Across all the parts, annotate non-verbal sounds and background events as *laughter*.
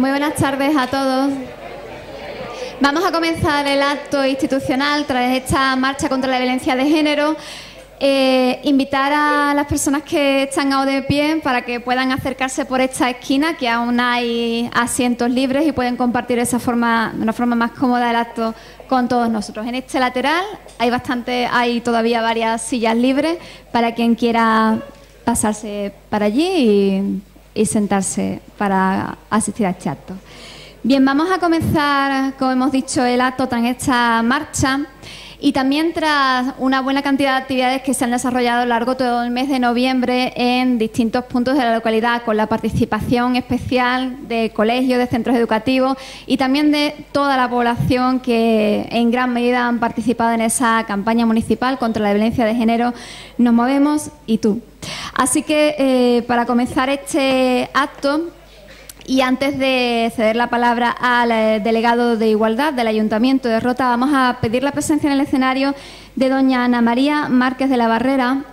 Muy buenas tardes a todos. Vamos a comenzar el acto institucional tras esta marcha contra la violencia de género. Eh, invitar a las personas que están aún de pie para que puedan acercarse por esta esquina, que aún hay asientos libres y pueden compartir esa forma, de una forma más cómoda el acto con todos nosotros. En este lateral hay bastante, hay todavía varias sillas libres para quien quiera pasarse para allí y, y sentarse para asistir a este acto. Bien, vamos a comenzar, como hemos dicho, el acto tras esta marcha y también tras una buena cantidad de actividades que se han desarrollado a lo largo todo el mes de noviembre en distintos puntos de la localidad, con la participación especial de colegios, de centros educativos y también de toda la población que en gran medida han participado en esa campaña municipal contra la violencia de género. Nos movemos y tú. Así que eh, para comenzar este acto y antes de ceder la palabra al eh, delegado de Igualdad del Ayuntamiento de Rota, vamos a pedir la presencia en el escenario de doña Ana María Márquez de la Barrera,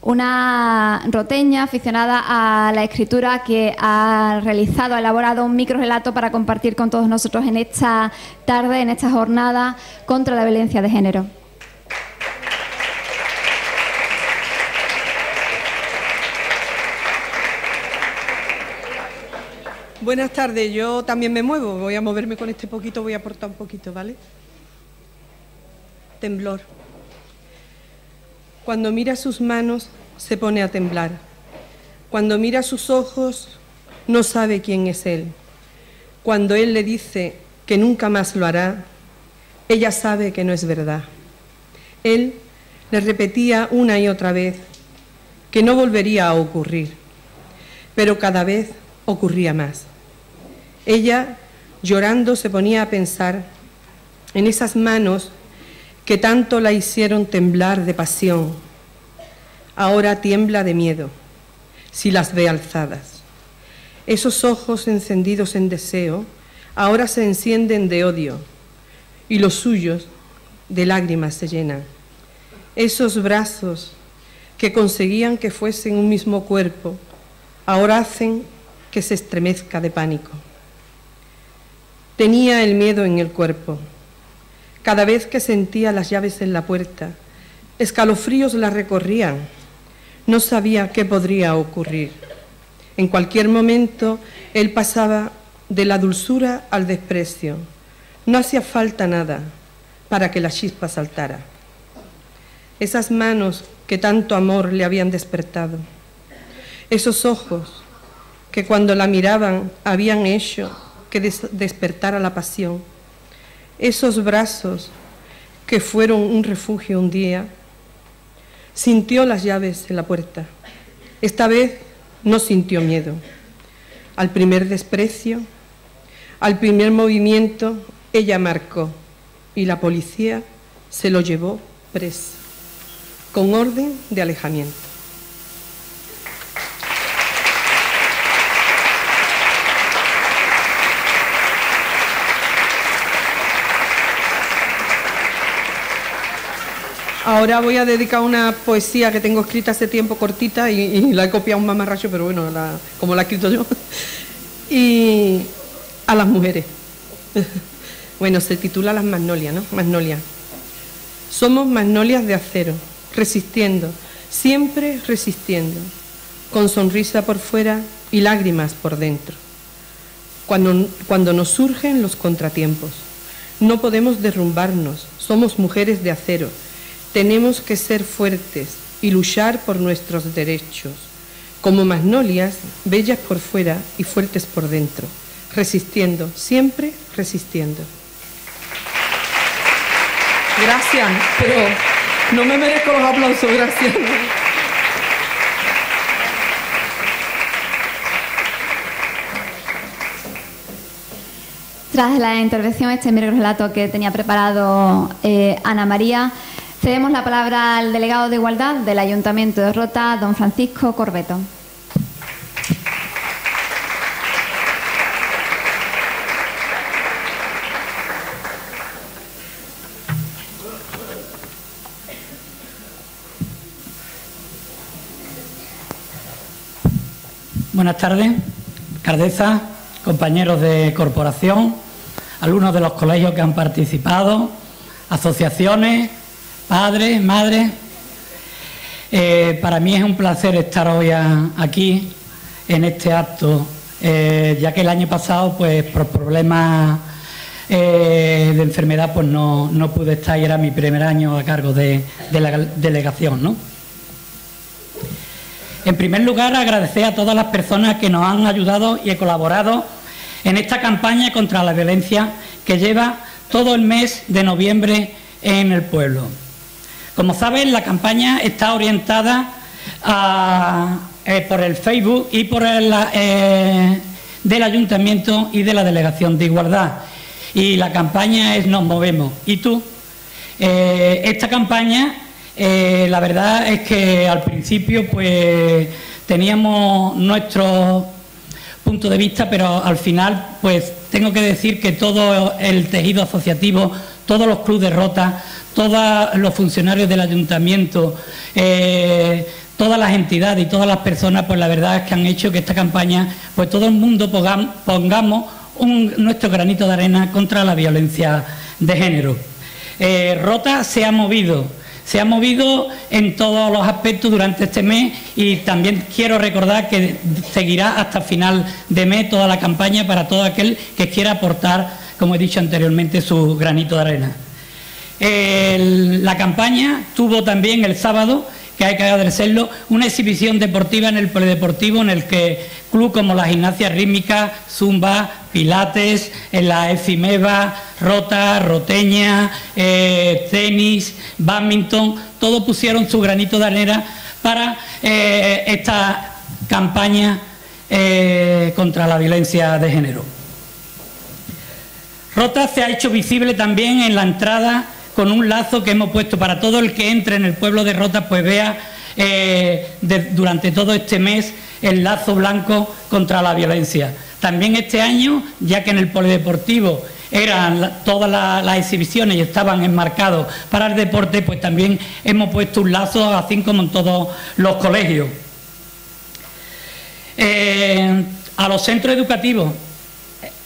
una roteña aficionada a la escritura que ha realizado, ha elaborado un micro relato para compartir con todos nosotros en esta tarde, en esta jornada contra la violencia de género. Buenas tardes, yo también me muevo, voy a moverme con este poquito, voy a aportar un poquito, ¿vale? Temblor. Cuando mira sus manos se pone a temblar. Cuando mira sus ojos no sabe quién es él. Cuando él le dice que nunca más lo hará, ella sabe que no es verdad. Él le repetía una y otra vez que no volvería a ocurrir, pero cada vez ocurría más. Ella, llorando, se ponía a pensar en esas manos que tanto la hicieron temblar de pasión. Ahora tiembla de miedo si las ve alzadas. Esos ojos encendidos en deseo ahora se encienden de odio y los suyos de lágrimas se llenan. Esos brazos que conseguían que fuesen un mismo cuerpo ahora hacen que se estremezca de pánico. Tenía el miedo en el cuerpo. Cada vez que sentía las llaves en la puerta, escalofríos la recorrían. No sabía qué podría ocurrir. En cualquier momento él pasaba de la dulzura al desprecio. No hacía falta nada para que la chispa saltara. Esas manos que tanto amor le habían despertado. Esos ojos que cuando la miraban habían hecho que despertara la pasión. Esos brazos que fueron un refugio un día, sintió las llaves en la puerta. Esta vez no sintió miedo. Al primer desprecio, al primer movimiento, ella marcó y la policía se lo llevó preso, con orden de alejamiento. Ahora voy a dedicar una poesía que tengo escrita hace tiempo cortita y, la he copiado un mamarracho, pero bueno, como la he escrito yo. *laughs* y a las mujeres. *laughs* bueno, se titula Las Magnolias, ¿no? Magnolias. Somos magnolias de acero, resistiendo, siempre resistiendo, con sonrisa por fuera y lágrimas por dentro. Cuando, cuando nos surgen los contratiempos, no podemos derrumbarnos, somos mujeres de acero tenemos que ser fuertes y luchar por nuestros derechos, como magnolias, bellas por fuera y fuertes por dentro, resistiendo, siempre resistiendo. Gracias, pero no me merezco los aplausos, gracias. Tras la intervención, este relato que tenía preparado eh, Ana María, Cedemos la palabra al delegado de Igualdad del Ayuntamiento de Rota, don Francisco Corbeto. Buenas tardes, Cardeza, compañeros de corporación, alumnos de los colegios que han participado, asociaciones, padres, madres. Eh, para mí es un placer estar hoy aquí en este acto, eh, ya que el año pasado, pues por problemas eh, de enfermedad, pues no, pude estar y era mi primer año a cargo de, la delegación, ¿no? En primer lugar, agradecer a todas las personas que nos han ayudado y colaborado en esta campaña contra la violencia que lleva todo el mes de noviembre en el pueblo. Como saben, la campaña está orientada eh, por el Facebook y por el eh, del Ayuntamiento y de la Delegación de Igualdad. Y la campaña es Nos Movemos. ¿Y tú? Eh, esta campaña la verdad es que al principio pues teníamos nuestro punto de vista, pero al final pues tengo que decir que todo el tejido asociativo, todos los clubes de rota, todos los funcionarios del ayuntamiento, eh, todas las entidades y todas las personas, pues la verdad es que han hecho que esta campaña, pues todo el mundo pongamos nuestro granito de arena contra la violencia de género. Eh, rota se ha movido se ha movido en todos los aspectos durante este mes y también quiero recordar que seguirá hasta final de mes toda la campaña para todo aquel que quiera aportar, como he dicho anteriormente, su granito de arena. La campaña tuvo también el sábado que hay que agradecerlo, una exhibición deportiva en el polideportivo en el que club como la gimnasia rítmica, zumba, pilates, la efimeva, rota, roteña, eh, tenis, badminton, todos pusieron su granito de arena para eh, esta campaña eh, contra la violencia de género. Rota se ha hecho visible también en la entrada con un lazo que hemos puesto para todo el que entre en el pueblo de Rota, pues vea eh, durante todo este mes el lazo blanco contra la violencia. También este año, ya que en el polideportivo eran todas las, exhibiciones y estaban enmarcados para el deporte, pues también hemos puesto un lazo, así como en todos los colegios. Eh, a los centros educativos,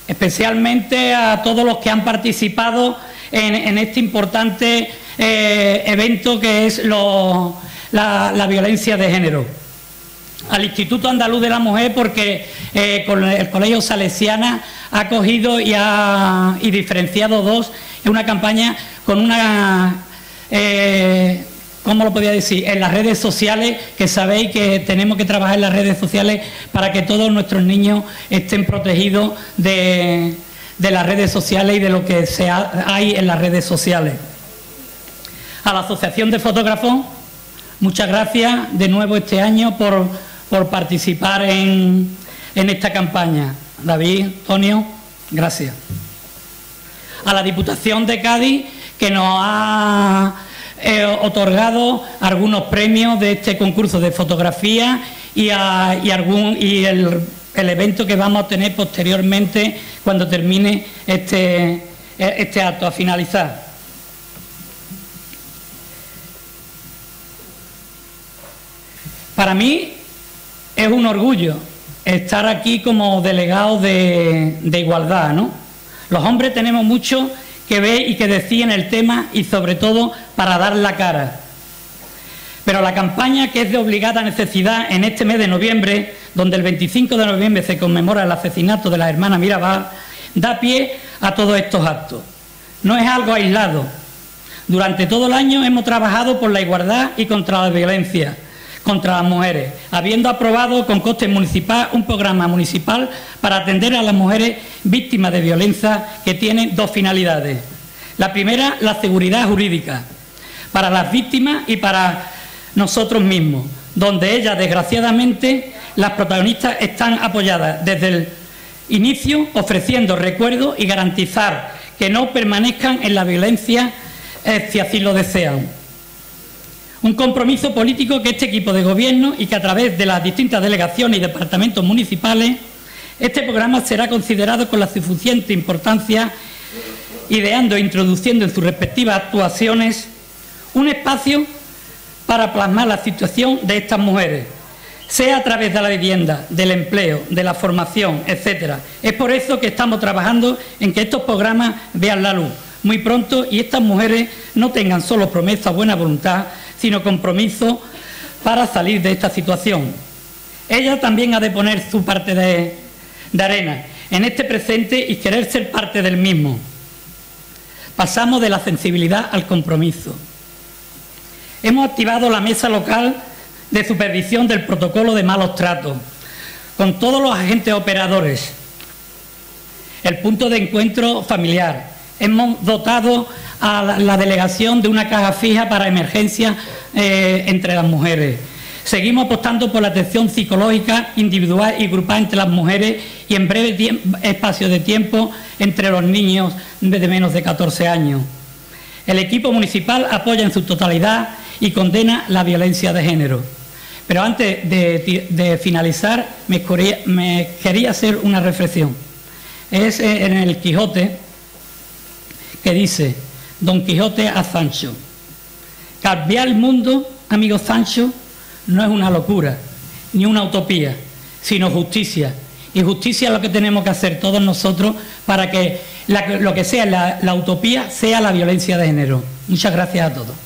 especialmente a todos los que han participado en, este importante eh, evento que es la, violencia de género. Al Instituto Andaluz de la Mujer porque eh, con el Colegio Salesiana ha cogido y ha diferenciado dos en una campaña con una... Eh, ¿cómo lo podía decir? En las redes sociales, que sabéis que tenemos que trabajar en las redes sociales para que todos nuestros niños estén protegidos de, de las redes sociales y de lo que se hay en las redes sociales. A la Asociación de Fotógrafos, muchas gracias de nuevo este año por, participar en, esta campaña. David, Antonio, gracias. A la Diputación de Cádiz, que nos ha eh, otorgado algunos premios de este concurso de fotografía y, y, algún, y el el evento que vamos a tener posteriormente cuando termine este, este acto, a finalizar. Para mí es un orgullo estar aquí como delegado de, de igualdad, ¿no? Los hombres tenemos mucho que ver y que decir en el tema y sobre todo para dar la cara. Pero la campaña que es de obligada necesidad en este mes de noviembre donde el 25 de noviembre se conmemora el asesinato de la hermana Mirabal, da pie a todos estos actos. No es algo aislado. Durante todo el año hemos trabajado por la igualdad y contra la violencia contra las mujeres, habiendo aprobado con coste municipal un programa municipal para atender a las mujeres víctimas de violencia que tiene dos finalidades. La primera, la seguridad jurídica para las víctimas y para nosotros mismos, donde ellas, desgraciadamente, las protagonistas están apoyadas desde el inicio, ofreciendo recuerdos y garantizar que no permanezcan en la violencia eh, si así lo desean. Un compromiso político que este equipo de gobierno y que a través de las distintas delegaciones y departamentos municipales, este programa será considerado con la suficiente importancia, ideando e introduciendo en sus respectivas actuaciones un espacio para plasmar la situación de estas mujeres, sea a través de la vivienda, del empleo, de la formación, etcétera. Es por eso que estamos trabajando en que estos programas vean la luz muy pronto y estas mujeres no tengan solo promesa, buena voluntad, sino compromiso para salir de esta situación. Ella también ha de poner su parte de, de arena en este presente y querer ser parte del mismo. Pasamos de la sensibilidad al compromiso. Hemos activado la mesa local de supervisión del protocolo de malos tratos con todos los agentes operadores, el punto de encuentro familiar. Hemos dotado a la delegación de una caja fija para emergencias eh, entre las mujeres. Seguimos apostando por la atención psicológica individual y grupal entre las mujeres y en breve espacio de tiempo entre los niños de menos de 14 años. El equipo municipal apoya en su totalidad y condena la violencia de género. Pero antes de, finalizar, me quería, hacer una reflexión. Es en el Quijote que dice, Don Quijote a Sancho, cambiar el mundo, amigo Sancho, no es una locura, ni una utopía, sino justicia. Y justicia es lo que tenemos que hacer todos nosotros para que lo que sea la utopía sea la violencia de género. Muchas gracias a todos.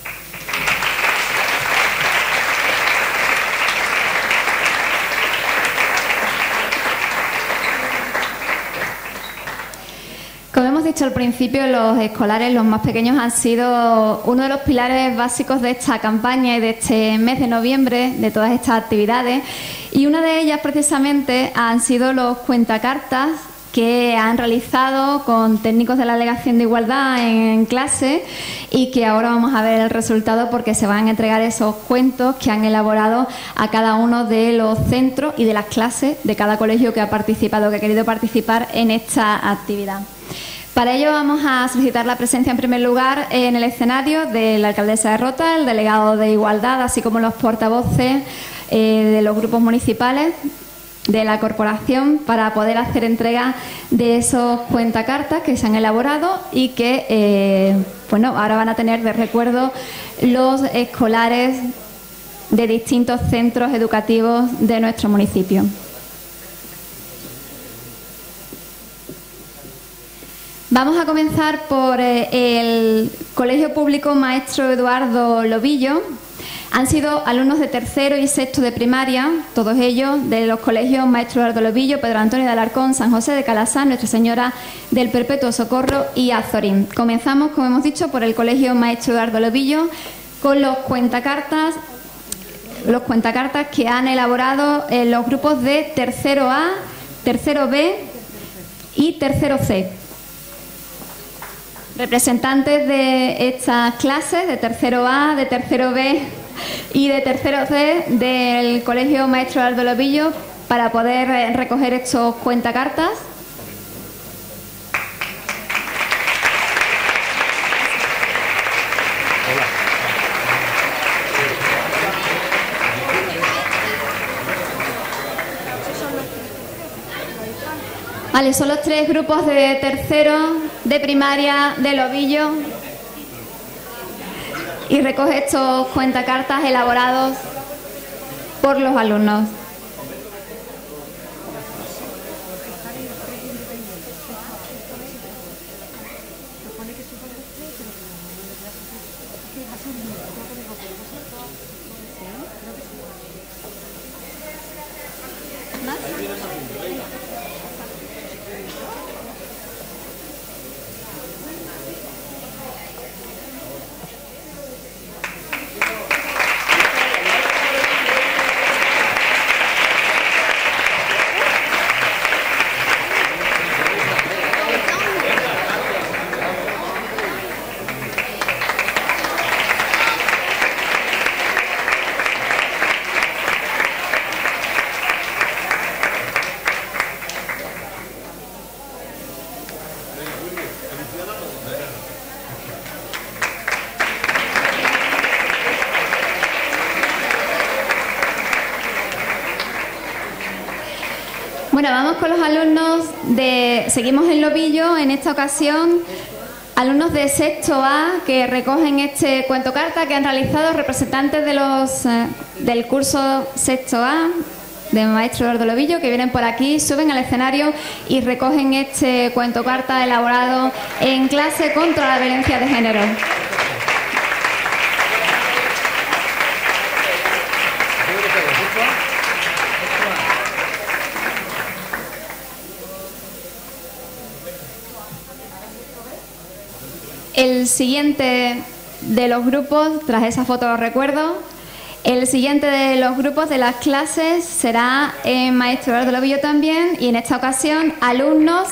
Dicho al principio, los escolares, los más pequeños, han sido uno de los pilares básicos de esta campaña y de este mes de noviembre, de todas estas actividades. Y una de ellas, precisamente, han sido los cuentacartas que han realizado con técnicos de la Delegación de Igualdad en, clase y que ahora vamos a ver el resultado porque se van a entregar esos cuentos que han elaborado a cada uno de los centros y de las clases de cada colegio que ha participado, que ha querido participar en esta actividad. Para ello vamos a solicitar la presencia en primer lugar en el escenario de la alcaldesa de Rota, el delegado de Igualdad, así como los portavoces eh, de los grupos municipales de la corporación para poder hacer entrega de esos cuentacartas que se han elaborado y que eh, bueno, ahora van a tener de recuerdo los escolares de distintos centros educativos de nuestro municipio. Vamos a comenzar por eh, el Colegio Público Maestro Eduardo Lobillo. Han sido alumnos de tercero y sexto de primaria, todos ellos de los colegios Maestro Eduardo Lobillo, Pedro Antonio de Alarcón, San José de Calasán, Nuestra Señora del Perpetuo Socorro y Azorín. Comenzamos, como hemos dicho, por el Colegio Maestro Eduardo Lobillo con los cuentacartas los cuentacartas que han elaborado eh, los grupos de tercero A, tercero B y tercero C. Representantes de estas clases, de tercero A, de tercero B y de tercero C del Colegio Maestro Aldo Lobillo para poder eh, recoger estos cuentacartas. Vale, son los tres grupos de tercero de primaria de Lobillo y recoge estos cuentacartas elaborados por los alumnos. Bueno, vamos con los alumnos de. Seguimos en Lobillo, en esta ocasión. Alumnos de sexto A que recogen este cuento carta que han realizado representantes de los eh, del curso sexto A de Maestro Eduardo Lobillo que vienen por aquí, suben al escenario y recogen este cuento carta elaborado en clase contra la violencia de género. El siguiente de los grupos, tras esa foto recuerdo, el siguiente de los grupos de las clases será en Maestro Eduardo Lobillo también y en esta ocasión alumnos,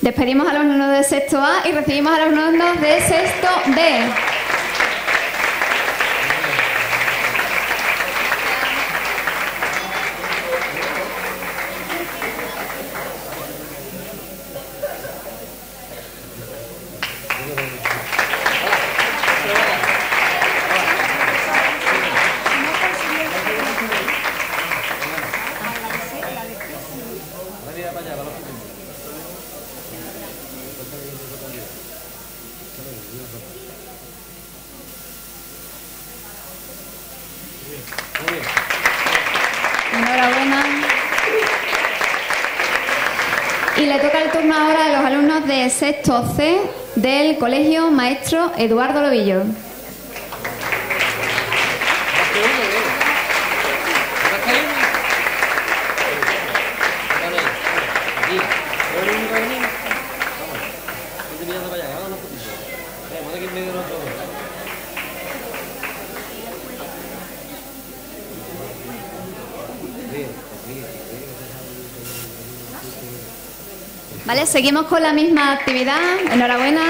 despedimos a los alumnos de sexto A y recibimos a los alumnos de sexto B. Enhorabuena. Y le toca el turno ahora a los alumnos de sexto C del Colegio Maestro Eduardo Lobillo. Vale, seguimos con la misma actividad. Enhorabuena.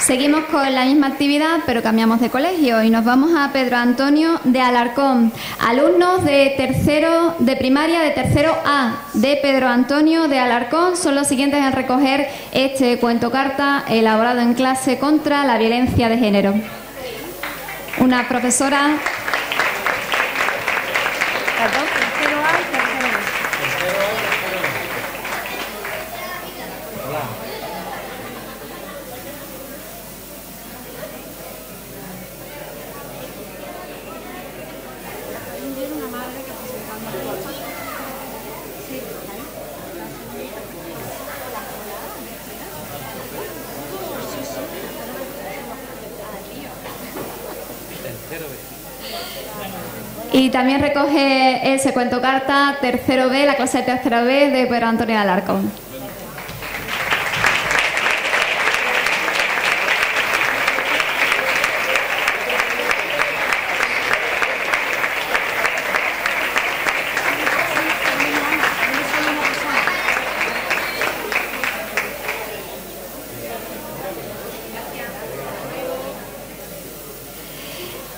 Seguimos con la misma actividad, pero cambiamos de colegio y nos vamos a Pedro Antonio de Alarcón. Alumnos de tercero de primaria de tercero A de Pedro Antonio de Alarcón son los siguientes en recoger este cuento carta elaborado en clase contra la violencia de género. Una profesora Y también recoge ese cuento carta tercero B, la clase de tercero B de Pedro Antonio Alarcón.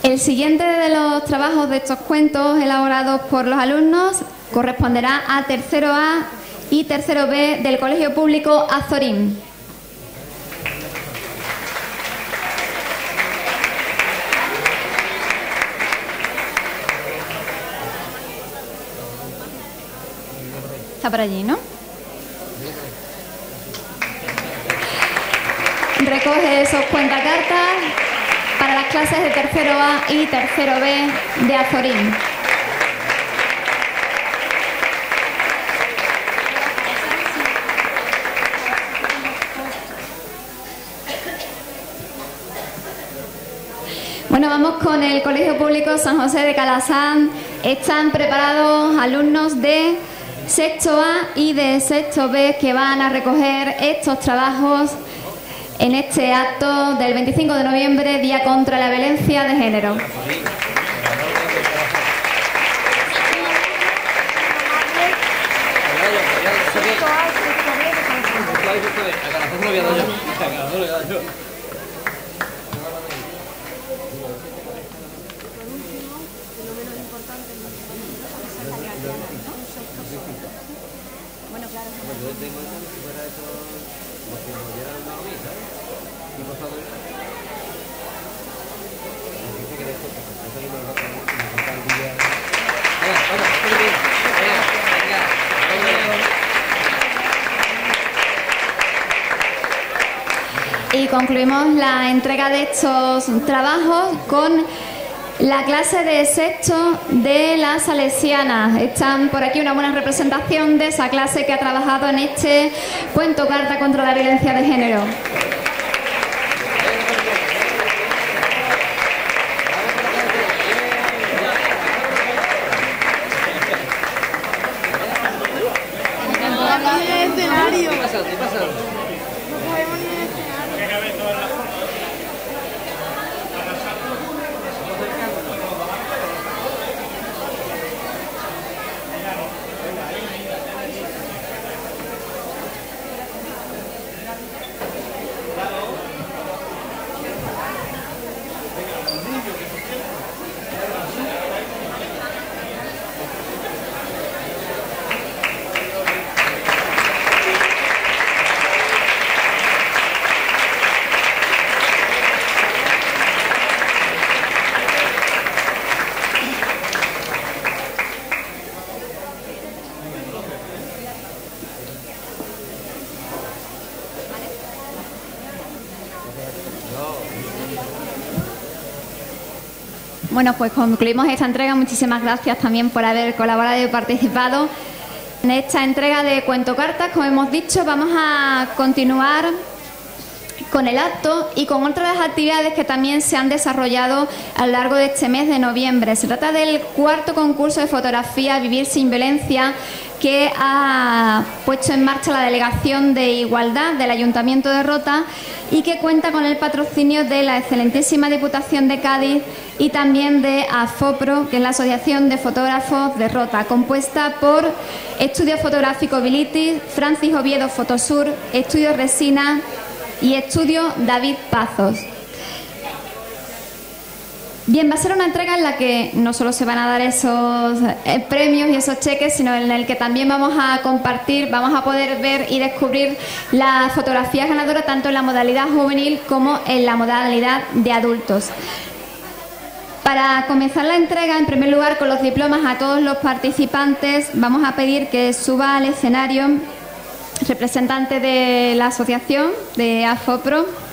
El siguiente de los trabajos de estos cuentos elaborados por los alumnos corresponderá a tercero A y tercero B del Colegio Público Azorín. Está por allí, ¿no? Recoge esos cuentacartas para las clases de tercero A y tercero B de Azorín. Bueno, vamos con el Colegio Público San José de Calasán. Están preparados alumnos de sexto A y de sexto B que van a recoger estos trabajos en este acto del 25 de noviembre, Día contra la Violencia de Género. Y concluimos la entrega de estos trabajos con la clase de sexto de las salesianas. Están por aquí una buena representación de esa clase que ha trabajado en este cuento carta contra la violencia de género. Bueno, pues concluimos esta entrega. Muchísimas gracias también por haber colaborado y participado. En esta entrega de Cuento Cartas, como hemos dicho, vamos a continuar con el acto y con otras actividades que también se han desarrollado a lo largo de este mes de noviembre. Se trata del cuarto concurso de fotografía Vivir sin violencia que ha puesto en marcha la Delegación de Igualdad del Ayuntamiento de Rota y que cuenta con el patrocinio de la excelentísima Diputación de Cádiz y también de AFOPRO, que es la Asociación de Fotógrafos de Rota, compuesta por Estudio Fotográfico Bilitis, Francis Oviedo Fotosur, Estudio Resina y Estudio David Pazos. Bien, va a ser una entrega en la que no solo se van a dar esos eh, premios y esos cheques, sino en el que también vamos a compartir, vamos a poder ver y descubrir las fotografías ganadoras tanto en la modalidad juvenil como en la modalidad de adultos. Para comenzar la entrega, en primer lugar, con los diplomas a todos los participantes, vamos a pedir que suba al escenario representante de la asociación de AFOPRO.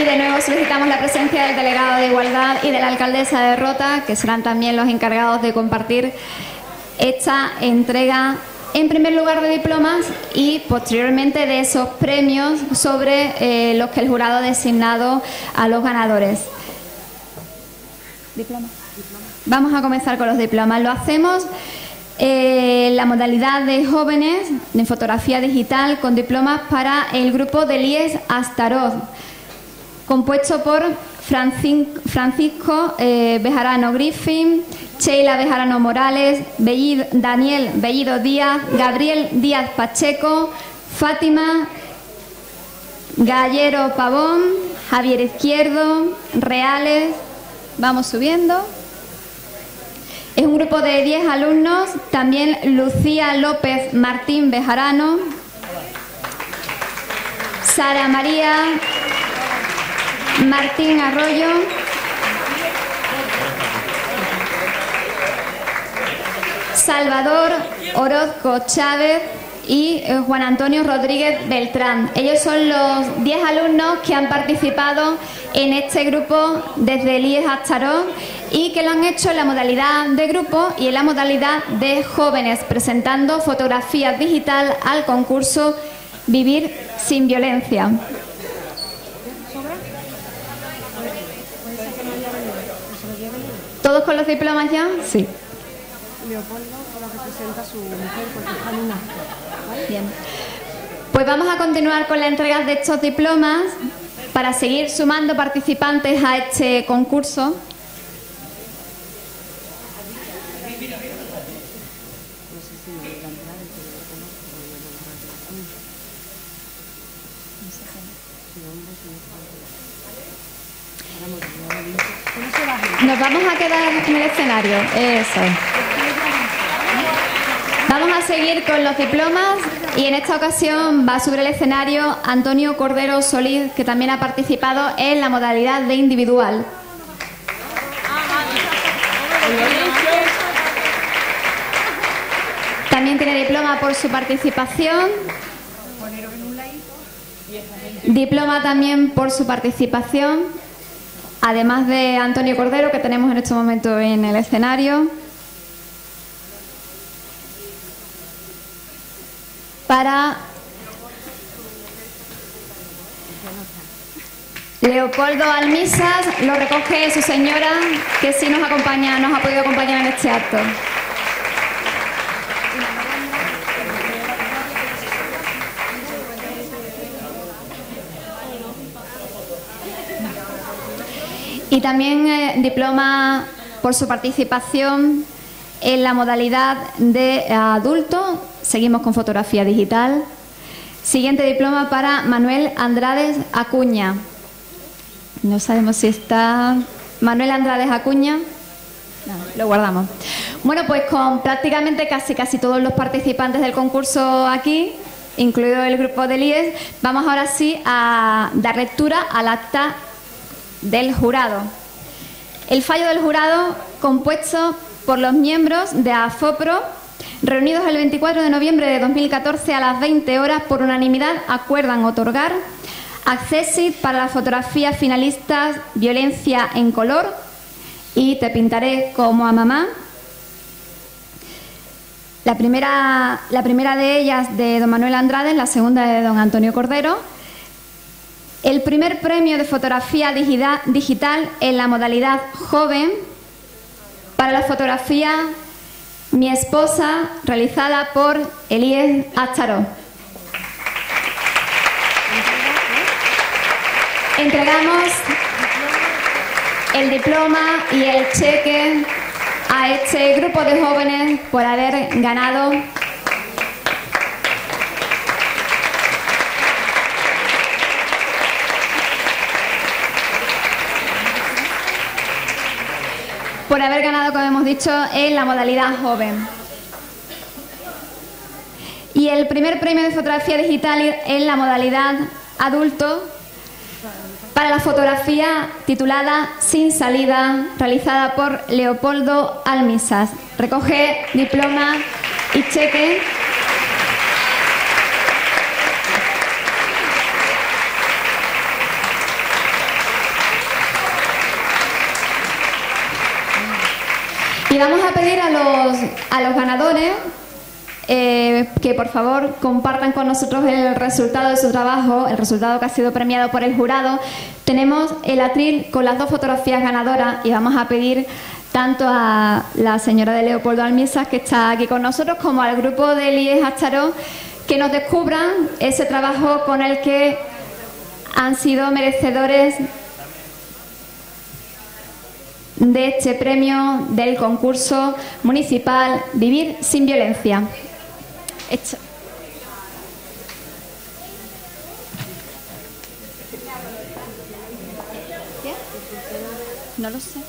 Y de nuevo solicitamos la presencia del delegado de Igualdad y de la alcaldesa de Rota, que serán también los encargados de compartir esta entrega, en primer lugar de diplomas y posteriormente de esos premios sobre eh, los que el jurado ha designado a los ganadores. Vamos a comenzar con los diplomas. Lo hacemos en la modalidad de jóvenes en fotografía digital con diplomas para el grupo de Lies Astaroth compuesto por Francisco eh, Bejarano Griffin, Sheila Bejarano Morales, Daniel Bellido Díaz, Gabriel Díaz Pacheco, Fátima Gallero Pavón, Javier Izquierdo, Reales, vamos subiendo. Es un grupo de 10 alumnos, también Lucía López Martín Bejarano, Sara María Martín Arroyo. Salvador Orozco Chávez y eh, Juan Antonio Rodríguez Beltrán. Ellos son los 10 alumnos que han participado en este grupo desde el IES hasta y que lo han hecho en la modalidad de grupo y en la modalidad de jóvenes, presentando fotografías digital al concurso Vivir sin Violencia. ¿Todos con los diplomas ya? Sí. Leopoldo ahora representa a su mujer porque está en Bien. Pues vamos a continuar con la entrega de estos diplomas para seguir sumando participantes a este concurso. Nos vamos a quedar en el escenario. Eso. Vamos a seguir con los diplomas y en esta ocasión va sobre el escenario Antonio Cordero Solís, que también ha participado en la modalidad de individual. también tiene diploma por su participación. Diploma también por su participación, además de Antonio Cordero, que tenemos en este momento en el escenario. Para Leopoldo Almisas lo recoge su señora, que sí nos acompaña, nos ha podido acompañar en este acto. Y también eh, diploma por su participación en la modalidad de adulto. Seguimos con fotografía digital. Siguiente diploma para Manuel Andrades Acuña. No sabemos si está Manuel Andrades Acuña. lo guardamos. Bueno, pues con prácticamente casi casi todos los participantes del concurso aquí, incluido el grupo de IES, vamos ahora sí a dar lectura al acta del jurado. El fallo del jurado compuesto por los miembros de AFOPRO, reunidos el 24 de noviembre de 2014 a las 20 horas, por unanimidad acuerdan otorgar Accessit para las fotografías finalistas Violencia en color y Te pintaré como a mamá. La primera, la primera de ellas de don Manuel Andrade, la segunda de don Antonio Cordero. El primer premio de fotografía digital en la modalidad joven para la fotografía Mi esposa, realizada por Elías Acharo. Entregamos el diploma y el cheque a este grupo de jóvenes por haber ganado por haber ganado, como hemos dicho, en la modalidad joven. Y el primer premio de fotografía digital en la modalidad adulto para la fotografía titulada Sin salida, realizada por Leopoldo Almisas. Recoge diploma y cheque Y vamos a pedir a los, a los ganadores eh, que por favor compartan con nosotros el resultado de su trabajo, el resultado que ha sido premiado por el jurado. Tenemos el atril con las dos fotografías ganadoras y vamos a pedir tanto a la señora de Leopoldo Almisas, que está aquí con nosotros, como al grupo de Elías Acharó, que nos descubran ese trabajo con el que han sido merecedores de este premio del concurso municipal Vivir sin Violencia. No lo sé.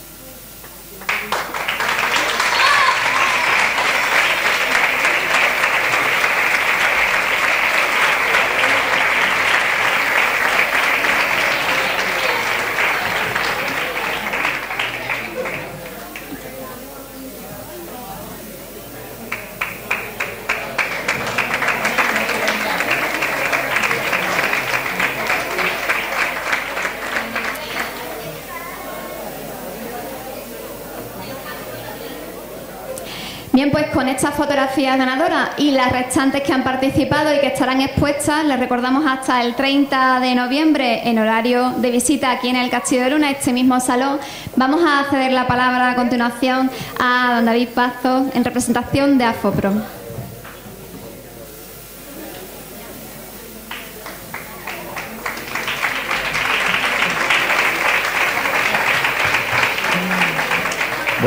Bien, pues con estas fotografías ganadoras y las restantes que han participado y que estarán expuestas, les recordamos hasta el 30 de noviembre en horario de visita aquí en el Castillo de Luna, este mismo salón. Vamos a ceder la palabra a continuación a don David Pazo en representación de AFOPRO.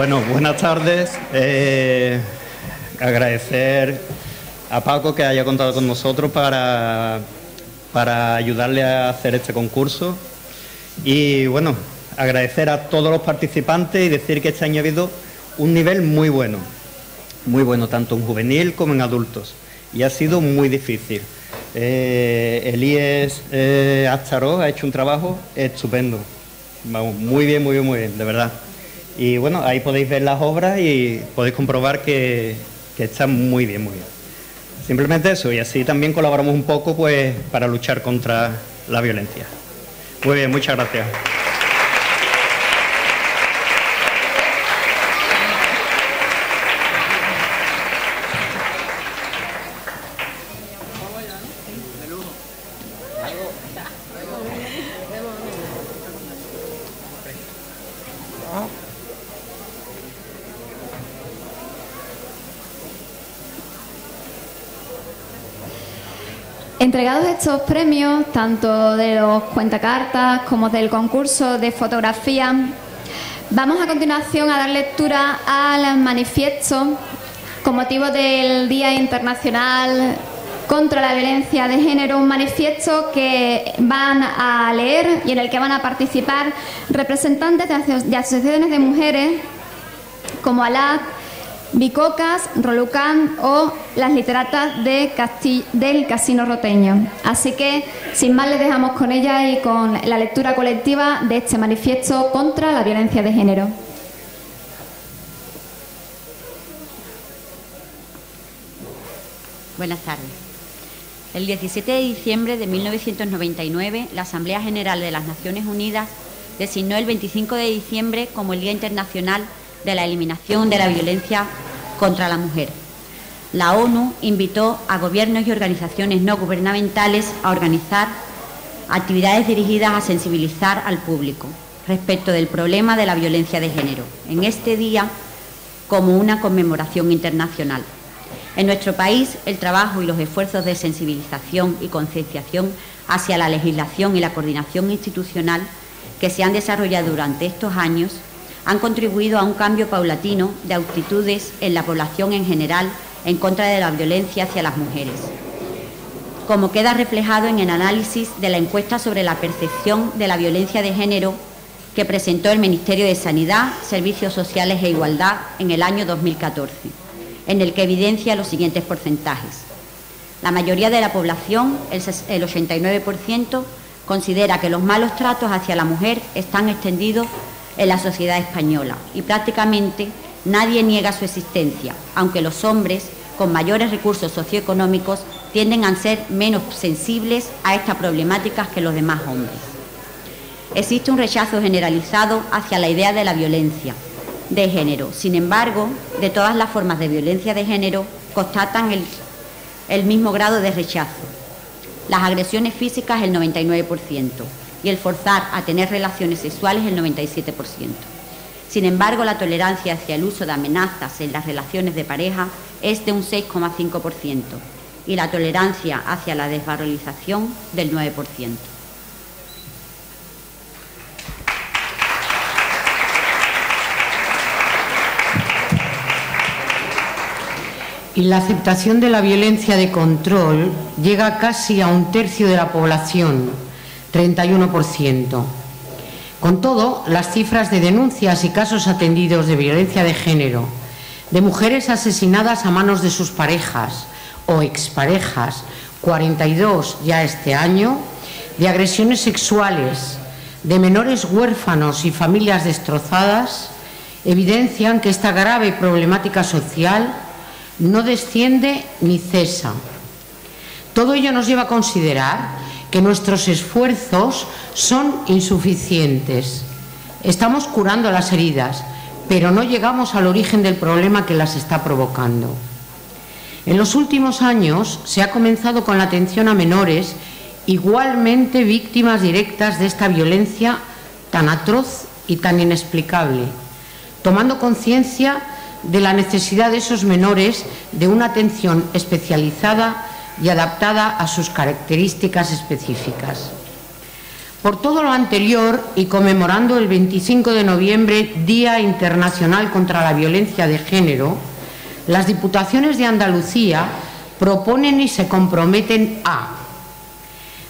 Bueno, buenas tardes. Eh, agradecer a Paco que haya contado con nosotros para, para ayudarle a hacer este concurso. Y bueno, agradecer a todos los participantes y decir que este año ha habido un nivel muy bueno, muy bueno, tanto en juvenil como en adultos. Y ha sido muy difícil. Eh, Elías eh, ha hecho un trabajo estupendo. Muy bien, muy bien, muy bien, de verdad. Y bueno, ahí podéis ver las obras y podéis comprobar que, que están muy bien, muy bien. Simplemente eso, y así también colaboramos un poco pues, para luchar contra la violencia. Muy bien, muchas gracias. Entregados estos premios, tanto de los cuentacartas como del concurso de fotografía, vamos a continuación a dar lectura al manifiesto con motivo del Día Internacional contra la Violencia de Género, un manifiesto que van a leer y en el que van a participar representantes de asociaciones de mujeres como ALAD, Bicocas, Rolucán o las literatas de del Casino Roteño. Así que, sin más, les dejamos con ella y con la lectura colectiva de este manifiesto contra la violencia de género. Buenas tardes. El 17 de diciembre de 1999, la Asamblea General de las Naciones Unidas designó el 25 de diciembre como el Día Internacional de la eliminación de la violencia contra la mujer. La ONU invitó a gobiernos y organizaciones no gubernamentales a organizar actividades dirigidas a sensibilizar al público respecto del problema de la violencia de género en este día como una conmemoración internacional. En nuestro país, el trabajo y los esfuerzos de sensibilización y concienciación hacia la legislación y la coordinación institucional que se han desarrollado durante estos años han contribuido a un cambio paulatino de actitudes en la población en general en contra de la violencia hacia las mujeres, como queda reflejado en el análisis de la encuesta sobre la percepción de la violencia de género que presentó el Ministerio de Sanidad, Servicios Sociales e Igualdad en el año 2014, en el que evidencia los siguientes porcentajes. La mayoría de la población, el 89%, considera que los malos tratos hacia la mujer están extendidos en la sociedad española y prácticamente nadie niega su existencia, aunque los hombres con mayores recursos socioeconómicos tienden a ser menos sensibles a estas problemáticas que los demás hombres. Existe un rechazo generalizado hacia la idea de la violencia de género. Sin embargo, de todas las formas de violencia de género constatan el, mismo grado de rechazo. Las agresiones físicas el 99%, y el forzar a tener relaciones sexuales el 97%. Sin embargo, la tolerancia hacia el uso de amenazas en las relaciones de pareja es de un 6,5% y la tolerancia hacia la desvalorización del 9%. y la aceptación de la violencia de control llega casi a un tercio de la población, 31%. Con todo, las cifras de denuncias y casos atendidos de violencia de género, de mujeres asesinadas a manos de sus parejas o exparejas, 42 ya este año, de agresiones sexuales, de menores huérfanos y familias destrozadas, evidencian que esta grave problemática social no desciende ni cesa. Todo ello nos lleva a considerar que nuestros esfuerzos son insuficientes. Estamos curando las heridas, pero no llegamos al origen del problema que las está provocando. En los últimos años se ha comenzado con la atención a menores igualmente víctimas directas de esta violencia tan atroz y tan inexplicable, tomando conciencia de la necesidad de esos menores de una atención especializada y adaptada a sus características específicas. Por todo lo anterior y conmemorando el 25 de noviembre, Día Internacional contra la Violencia de Género, las Diputaciones de Andalucía proponen y se comprometen a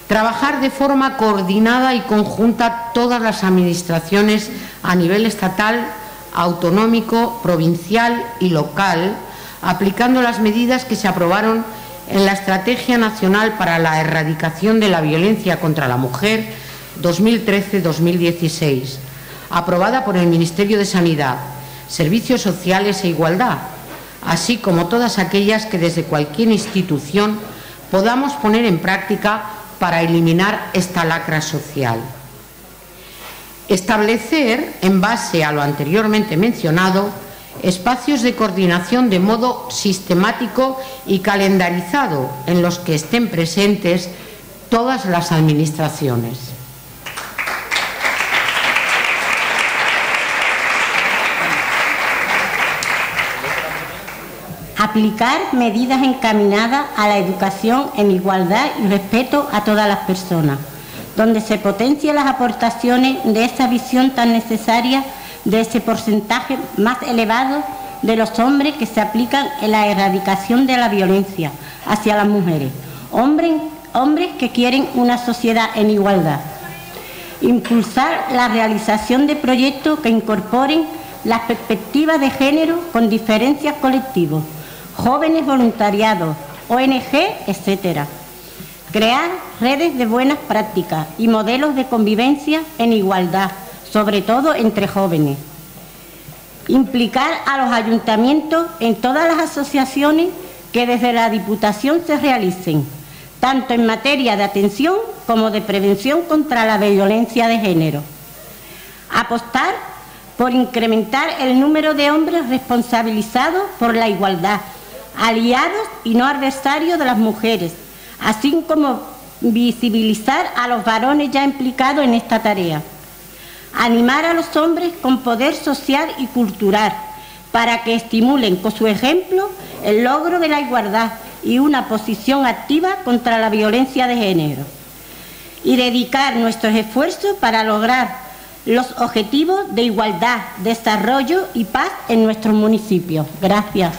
trabajar de forma coordinada y conjunta todas las administraciones a nivel estatal, autonómico, provincial y local, aplicando las medidas que se aprobaron en la Estrategia Nacional para la Erradicación de la Violencia contra la Mujer 2013-2016, aprobada por el Ministerio de Sanidad, Servicios Sociales e Igualdad, así como todas aquellas que desde cualquier institución podamos poner en práctica para eliminar esta lacra social. Establecer, en base a lo anteriormente mencionado, espacios de coordinación de modo sistemático y calendarizado en los que estén presentes todas las administraciones. Aplicar medidas encaminadas a la educación en igualdad y respeto a todas las personas, donde se potencien las aportaciones de esa visión tan necesaria de ese porcentaje más elevado de los hombres que se aplican en la erradicación de la violencia hacia las mujeres, hombres, hombres que quieren una sociedad en igualdad. Impulsar la realización de proyectos que incorporen las perspectivas de género con diferencias colectivos, jóvenes voluntariados, ONG, etcétera. Crear redes de buenas prácticas y modelos de convivencia en igualdad sobre todo entre jóvenes. Implicar a los ayuntamientos en todas las asociaciones que desde la Diputación se realicen, tanto en materia de atención como de prevención contra la violencia de género. Apostar por incrementar el número de hombres responsabilizados por la igualdad, aliados y no adversarios de las mujeres, así como visibilizar a los varones ya implicados en esta tarea animar a los hombres con poder social y cultural para que estimulen con su ejemplo el logro de la igualdad y una posición activa contra la violencia de género. Y dedicar nuestros esfuerzos para lograr los objetivos de igualdad, desarrollo y paz en nuestros municipios. Gracias.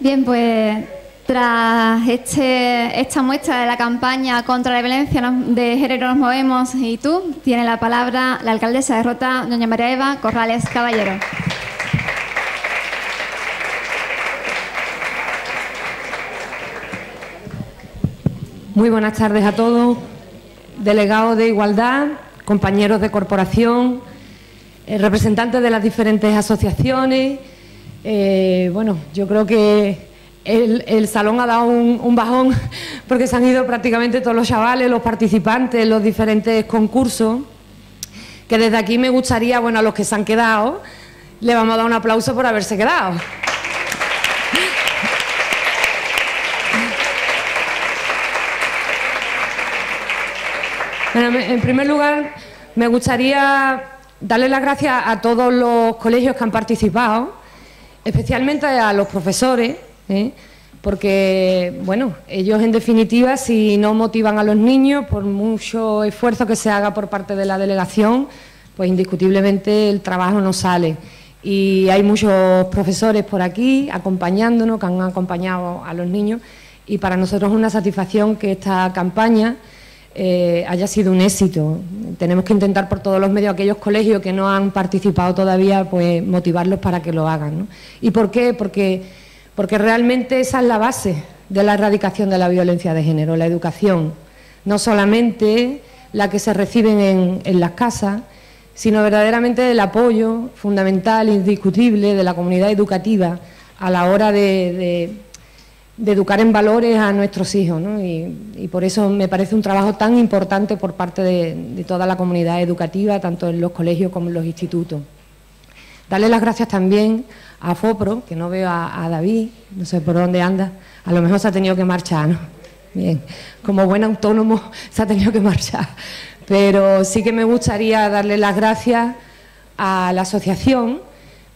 Bien, pues tras este, esta muestra de la campaña contra la violencia de género nos movemos y tú, tiene la palabra la alcaldesa de Rota, doña María Eva Corrales Caballero. Muy buenas tardes a todos, delegados de Igualdad, compañeros de corporación, eh, representantes de las diferentes asociaciones. Eh, bueno, yo creo que el, salón ha dado un, bajón *laughs* porque se han ido prácticamente todos los chavales, los participantes, los diferentes concursos, que desde aquí me gustaría, bueno, a los que se han quedado, le vamos a dar un aplauso por haberse quedado. en primer lugar, me gustaría darle las gracias a todos los colegios que han participado, especialmente a los profesores, ¿eh? porque, bueno, ellos en definitiva, si no motivan a los niños, por mucho esfuerzo que se haga por parte de la delegación, pues indiscutiblemente el trabajo no sale. Y hay muchos profesores por aquí acompañándonos, que han acompañado a los niños, y para nosotros es una satisfacción que esta campaña eh, haya sido un éxito. Tenemos que intentar por todos los medios, aquellos colegios que no han participado todavía, pues motivarlos para que lo hagan. ¿Y por qué? Porque, porque realmente esa es la base de la erradicación de la violencia de género, la educación. No solamente la que se reciben en, las casas, sino verdaderamente el apoyo fundamental, indiscutible de la comunidad educativa a la hora de de educar en valores a nuestros hijos. Y, por eso me parece un trabajo tan importante por parte de, toda la comunidad educativa, tanto en los colegios como en los institutos. Darle las gracias también a FOPRO, que no veo a, David, no sé por dónde anda, a lo mejor se ha tenido que marchar, ¿no? Bien, como buen autónomo *laughs* se ha tenido que marchar. Pero sí que me gustaría darle las gracias a la asociación,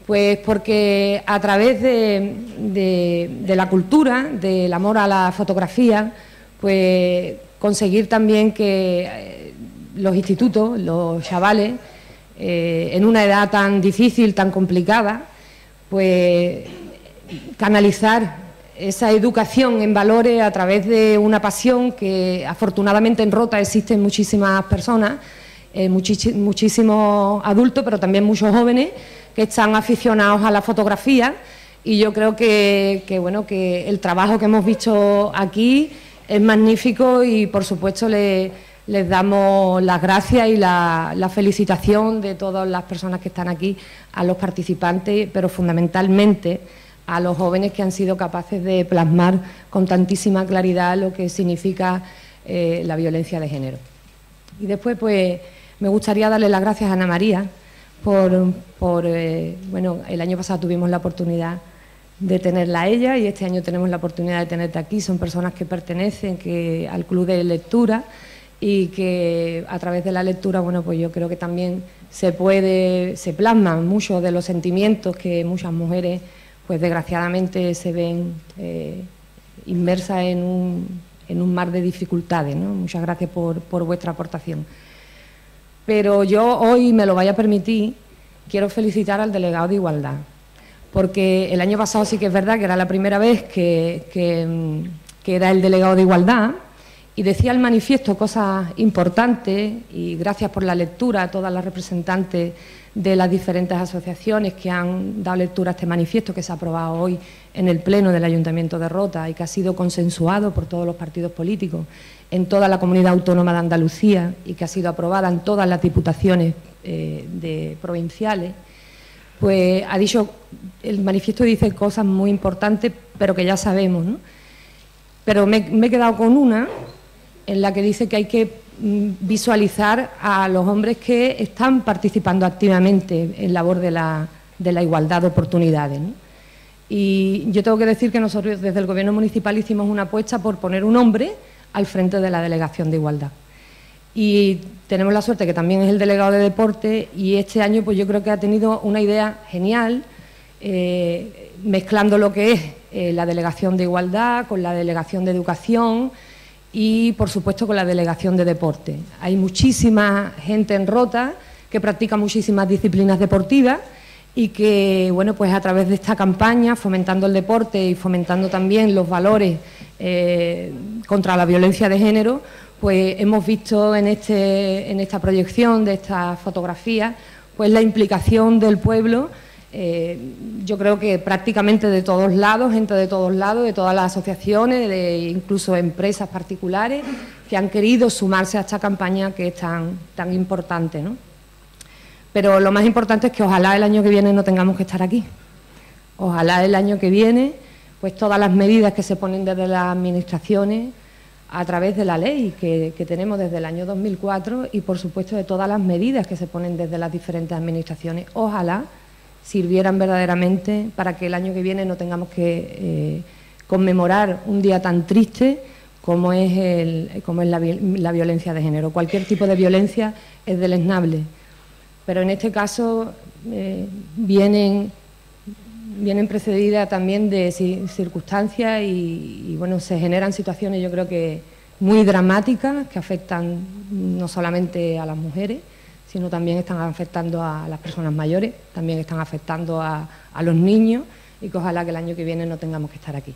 pues porque a través de, la cultura, del amor a la fotografía, pues conseguir también que eh, los institutos, los chavales, eh, en una edad tan difícil, tan complicada, pues canalizar esa educación en valores a través de una pasión que afortunadamente en Rota existen muchísimas personas, eh, muchísimos adultos, pero también muchos jóvenes que están aficionados a la fotografía y yo creo que, bueno, que el trabajo que hemos visto aquí es magnífico y por supuesto les damos las gracias y la, felicitación de todas las personas que están aquí, a los participantes, pero fundamentalmente a los jóvenes que han sido capaces de plasmar con tantísima claridad lo que significa eh, la violencia de género. Y después, pues, me gustaría darle las gracias a Ana María, por, eh, bueno, el año pasado tuvimos la oportunidad de tenerla a ella y este año tenemos la oportunidad de tenerte aquí. Son personas que pertenecen que, al club de lectura y que a través de la lectura, bueno, pues yo creo que también se puede, se plasman muchos de los sentimientos que muchas mujeres, pues desgraciadamente se ven eh, inmersas en un, en un, mar de dificultades. ¿no? Muchas gracias por, por vuestra aportación. Pero yo hoy me lo vaya a permitir, quiero felicitar al delegado de Igualdad, porque el año pasado sí que es verdad que era la primera vez que, que, era el delegado de Igualdad y decía el manifiesto cosas importantes y gracias por la lectura a todas las representantes de las diferentes asociaciones que han dado lectura a este manifiesto que se ha aprobado hoy en el Pleno del Ayuntamiento de Rota y que ha sido consensuado por todos los partidos políticos en toda la comunidad autónoma de Andalucía y que ha sido aprobada en todas las diputaciones eh, de provinciales, pues ha dicho, el manifiesto dice cosas muy importantes, pero que ya sabemos. Pero me, he quedado con una en la que dice que hay que mm, visualizar a los hombres que están participando activamente en labor de la, de la igualdad de oportunidades. Y yo tengo que decir que nosotros desde el Gobierno Municipal hicimos una apuesta por poner un hombre al frente de la Delegación de Igualdad. Y tenemos la suerte que también es el delegado de deporte y este año pues yo creo que ha tenido una idea genial, eh, mezclando lo que es eh, la Delegación de Igualdad con la Delegación de Educación y por supuesto con la Delegación de Deporte. Hay muchísima gente en Rota que practica muchísimas disciplinas deportivas y que, bueno, pues a través de esta campaña, fomentando el deporte y fomentando también los valores eh, contra la violencia de género, pues hemos visto en, este, en esta proyección de estas fotografías, pues la implicación del pueblo eh, yo creo que prácticamente de todos lados, gente de todos lados, de todas las asociaciones, de incluso empresas particulares que han querido sumarse a esta campaña que es tan, tan importante. ¿no? Pero lo más importante es que ojalá el año que viene no tengamos que estar aquí. Ojalá el año que viene, pues todas las medidas que se ponen desde las administraciones a través de la ley que, tenemos desde el año 2004 y, por supuesto, de todas las medidas que se ponen desde las diferentes administraciones. Ojalá sirvieran verdaderamente para que el año que viene no tengamos que eh, conmemorar un día tan triste como es, el, como es la, violencia de género. Cualquier tipo de violencia es deleznable, pero en este caso eh, vienen, vienen precedidas también de circunstancias y, bueno, se generan situaciones yo creo que muy dramáticas que afectan no solamente a las mujeres, sino también están afectando a las personas mayores, también están afectando a, los niños y que ojalá que el año que viene no tengamos que estar aquí.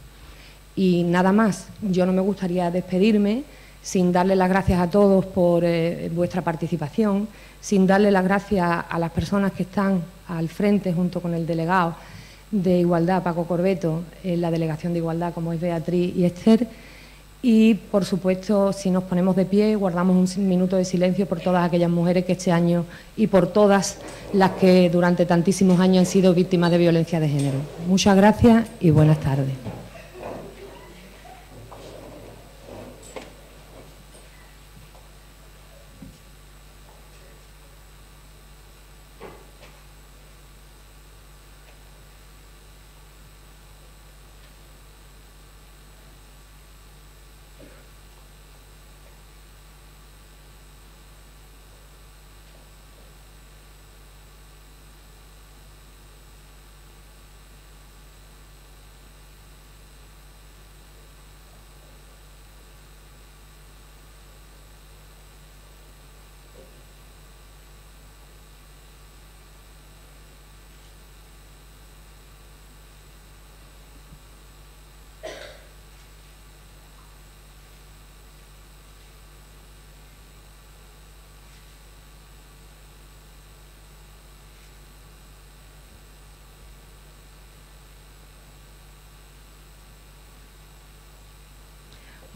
Y nada más, yo no me gustaría despedirme sin darle las gracias a todos por eh, vuestra participación, sin darle las gracias a las personas que están al frente junto con el delegado de Igualdad, Paco Corbeto, en la Delegación de Igualdad, como es Beatriz y Esther, y, por supuesto, si nos ponemos de pie, guardamos un minuto de silencio por todas aquellas mujeres que este año y por todas las que durante tantísimos años han sido víctimas de violencia de género. Muchas gracias y buenas tardes.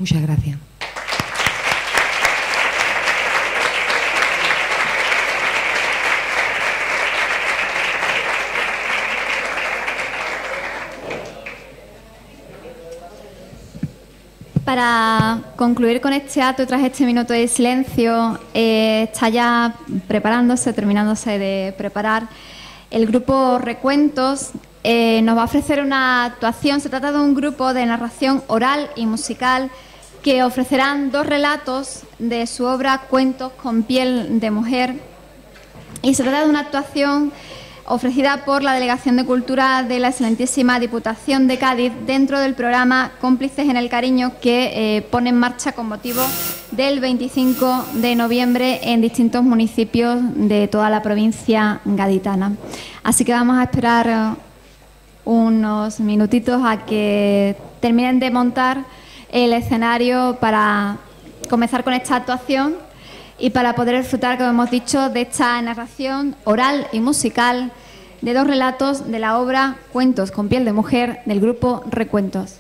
Muchas gracias. Para concluir con este acto, tras este minuto de silencio, eh, está ya preparándose, terminándose de preparar el grupo Recuentos eh, nos va a ofrecer una actuación. Se trata de un grupo de narración oral y musical que ofrecerán dos relatos de su obra Cuentos con piel de mujer. Y se trata de una actuación ofrecida por la Delegación de Cultura de la excelentísima Diputación de Cádiz dentro del programa Cómplices en el Cariño que eh, pone en marcha con motivo del 25 de noviembre en distintos municipios de toda la provincia gaditana. Así que vamos a esperar unos minutitos a que terminen de montar el escenario para comenzar con esta actuación y para poder disfrutar, como hemos dicho, de esta narración oral y musical de dos relatos de la obra Cuentos con piel de mujer del grupo Recuentos.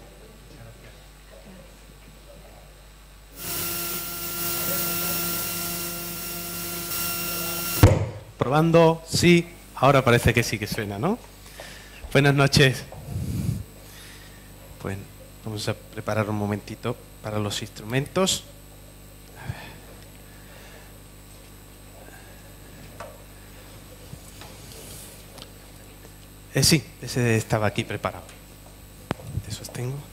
Probando, sí, ahora parece que sí que suena, ¿no? Buenas noches. Pues vamos a preparar un momentito para los instrumentos. Eh, sí, ese estaba aquí preparado. Te sostengo.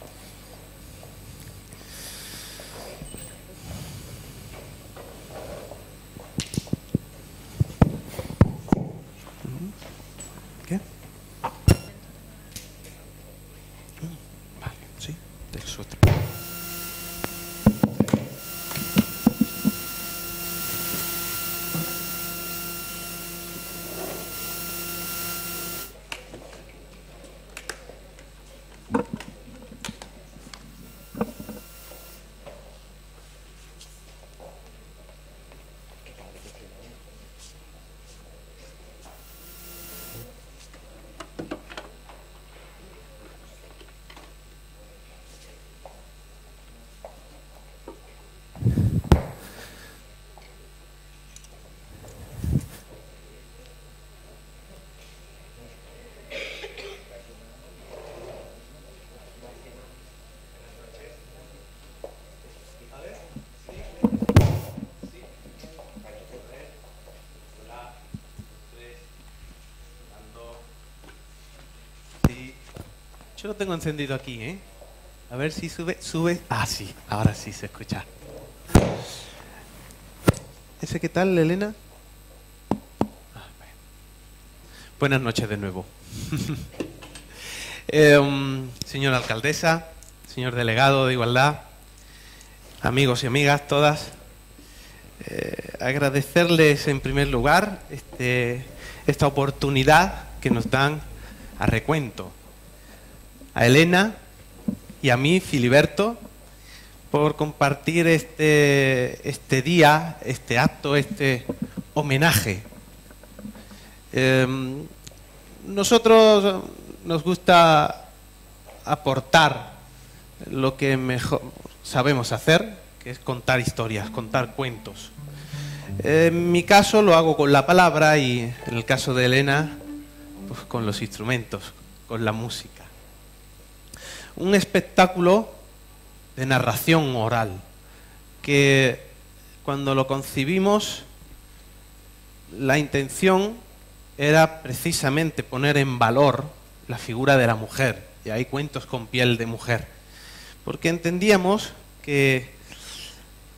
Yo lo tengo encendido aquí, ¿eh? A ver si sube, sube. Ah, sí, ahora sí se escucha. ¿Ese qué tal, Elena? Buenas noches de nuevo. *laughs* Em, señora alcaldesa, señor delegado de Igualdad, amigos y amigas todas, eh, agradecerles en primer lugar este, esta oportunidad que nos dan a recuento. A Elena y a mí, Filiberto, por compartir este, este día, este acto, este homenaje. Em, nosotros nos gusta aportar lo que mejor sabemos hacer, que es contar historias, contar cuentos. En mi caso lo hago con la palabra y en el caso de Elena, pues con los instrumentos, con la música. Un espectáculo de narración oral que cuando lo concibimos la intención era precisamente poner en valor la figura de la mujer, y hay cuentos con piel de mujer, porque entendíamos que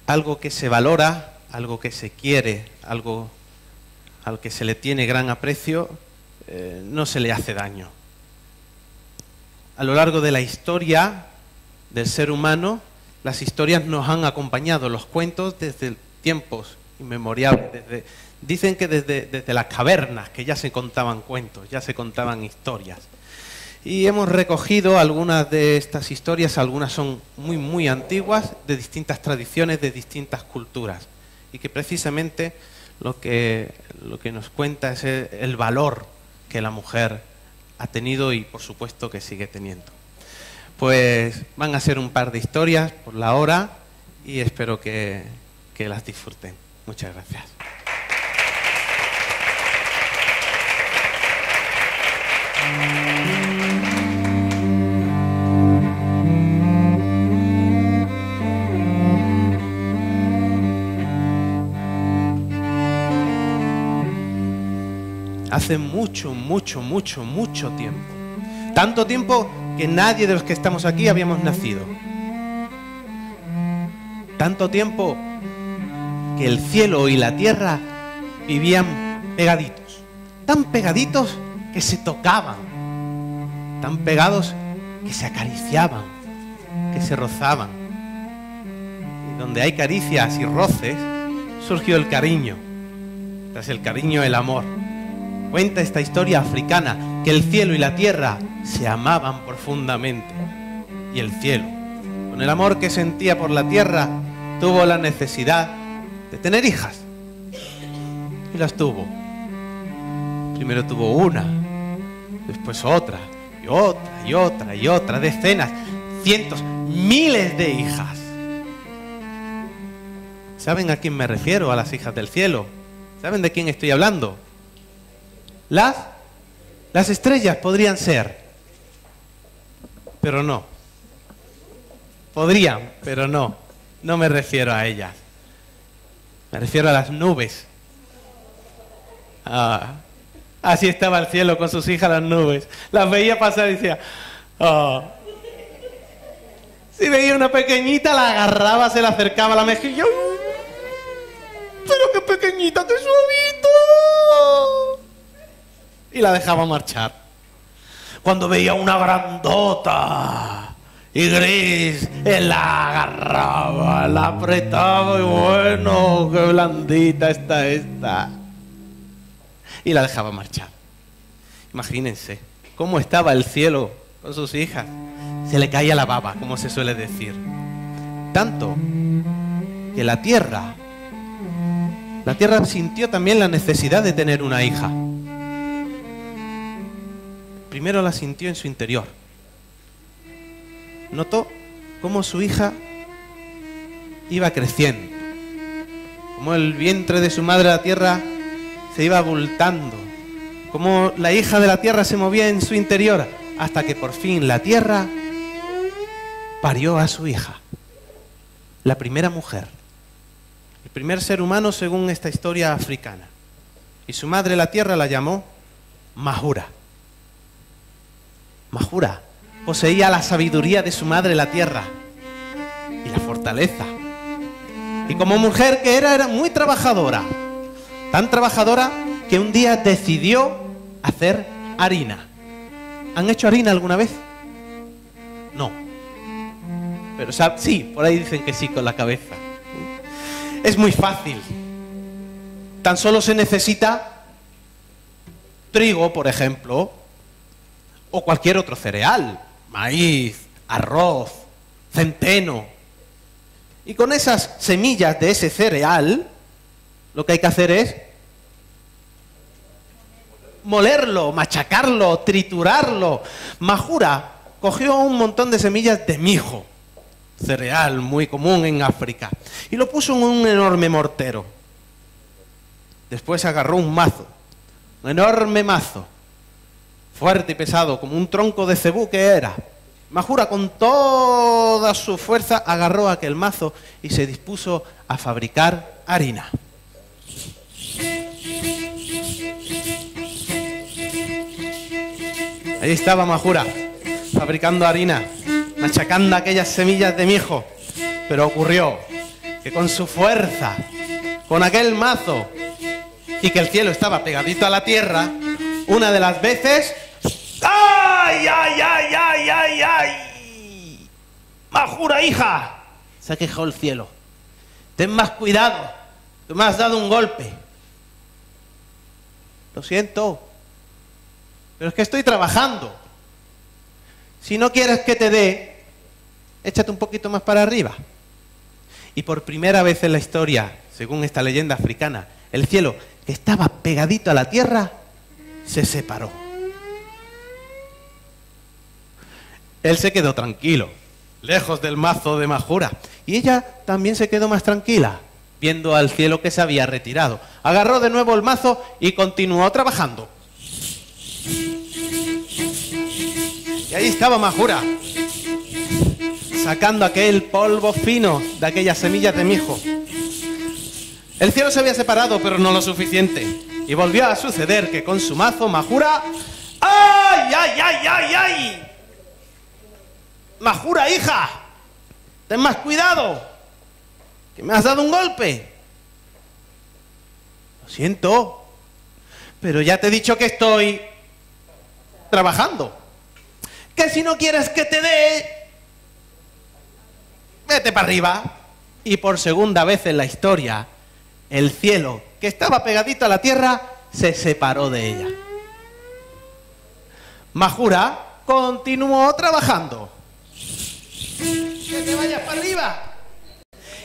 algo que se valora, algo que se quiere, algo al que se le tiene gran aprecio, eh, no se le hace daño. A lo largo de la historia del ser humano, las historias nos han acompañado, los cuentos desde tiempos inmemoriales, dicen que desde, las cavernas, que ya se contaban cuentos, ya se contaban historias. Y hemos recogido algunas de estas historias, algunas son muy, muy antiguas, de distintas tradiciones, de distintas culturas, y que precisamente lo que, lo que nos cuenta es el valor que la mujer ha tenido y por supuesto que sigue teniendo. Pues van a ser un par de historias por la hora y espero que, que las disfruten. Muchas gracias. Hace mucho, mucho, mucho, mucho tiempo. Tanto tiempo que nadie de los que estamos aquí habíamos nacido. Tanto tiempo que el cielo y la tierra vivían pegaditos. Tan pegaditos que se tocaban. Tan pegados que se acariciaban, que se rozaban. Y donde hay caricias y roces, surgió el cariño. Tras el cariño, el amor. Cuenta esta historia africana que el cielo y la tierra se amaban profundamente. Y el cielo, con el amor que sentía por la tierra, tuvo la necesidad de tener hijas. Y las tuvo. Primero tuvo una, después otra, y otra, y otra, y otra, decenas, cientos, miles de hijas. ¿Saben a quién me refiero? A las hijas del cielo. ¿Saben de quién estoy hablando? Las, las estrellas podrían ser, pero no. Podrían, pero no. No me refiero a ellas. Me refiero a las nubes. Ah, así estaba el cielo con sus hijas las nubes. Las veía pasar y decía, ah". Si veía una pequeñita, la agarraba, se la acercaba a la mejilla. Pero qué pequeñita, qué suavito y la dejaba marchar. Cuando veía una grandota y gris, él la agarraba, la apretaba y bueno, qué blandita está esta. Y la dejaba marchar. Imagínense cómo estaba el cielo con sus hijas. Se le caía la baba, como se suele decir. Tanto que la tierra, la tierra sintió también la necesidad de tener una hija primero la sintió en su interior. Notó cómo su hija iba creciendo, cómo el vientre de su madre la tierra se iba abultando, cómo la hija de la tierra se movía en su interior, hasta que por fin la tierra parió a su hija, la primera mujer, el primer ser humano según esta historia africana. Y su madre la tierra la llamó Mahura. Majura. poseía la sabiduría de su madre la tierra y la fortaleza. Y como mujer que era, era muy trabajadora. Tan trabajadora que un día decidió hacer harina. ¿Han hecho harina alguna vez? No. Pero sí, por ahí dicen que sí con la cabeza. Es muy fácil. Tan solo se necesita trigo, por ejemplo, o cualquier otro cereal, maíz, arroz, centeno. Y con esas semillas de ese cereal, lo que hay que hacer es molerlo, machacarlo, triturarlo. Majura cogió un montón de semillas de mijo, cereal muy común en África, y lo puso en un enorme mortero. Después agarró un mazo, un enorme mazo, fuerte y pesado, como un tronco de cebú que era. Majura con toda su fuerza agarró aquel mazo y se dispuso a fabricar harina. Ahí estaba Majura, fabricando harina, machacando aquellas semillas de mijo. Pero ocurrió que con su fuerza, con aquel mazo, y que el cielo estaba pegadito a la tierra, una de las veces... ¡Ay, ay, ay, ay, ay, ay! ¡Majura, hija! Se ha quejado el cielo. Ten más cuidado, tú me has dado un golpe. Lo siento, pero es que estoy trabajando. Si no quieres que te dé, échate un poquito más para arriba. Y por primera vez en la historia, según esta leyenda africana, el cielo, que estaba pegadito a la tierra, se separó. Él se quedó tranquilo, lejos del mazo de Majura. Y ella también se quedó más tranquila, viendo al cielo que se había retirado. Agarró de nuevo el mazo y continuó trabajando. Y ahí estaba Majura, sacando aquel polvo fino de aquellas semillas de mijo. El cielo se había separado, pero no lo suficiente. Y volvió a suceder que con su mazo Majura... ¡Ay, ay, ay, ay, ay! Majura, hija, ten más cuidado, que me has dado un golpe. Lo siento, pero ya te he dicho que estoy trabajando. Que si no quieres que te dé, vete para arriba. Y por segunda vez en la historia, el cielo, que estaba pegadito a la tierra, se separó de ella. Majura continuó trabajando.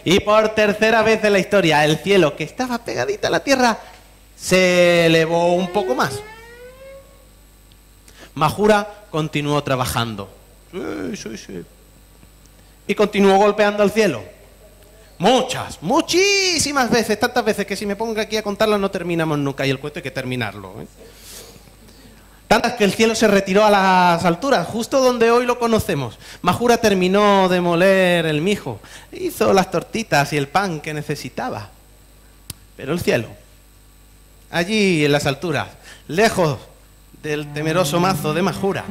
Y por tercera vez en la historia, el cielo, que estaba pegadito a la tierra, se elevó un poco más. Majura continuó trabajando. Sí, sí, sí. Y continuó golpeando al cielo. Muchas, muchísimas veces, tantas veces que si me pongo aquí a contarlas no terminamos nunca y el cuento hay que terminarlo. ¿eh? Tantas que el cielo se retiró a las alturas, justo donde hoy lo conocemos. Majura terminó de moler el mijo, hizo las tortitas y el pan que necesitaba. Pero el cielo, allí en las alturas, lejos del temeroso mazo de Majura,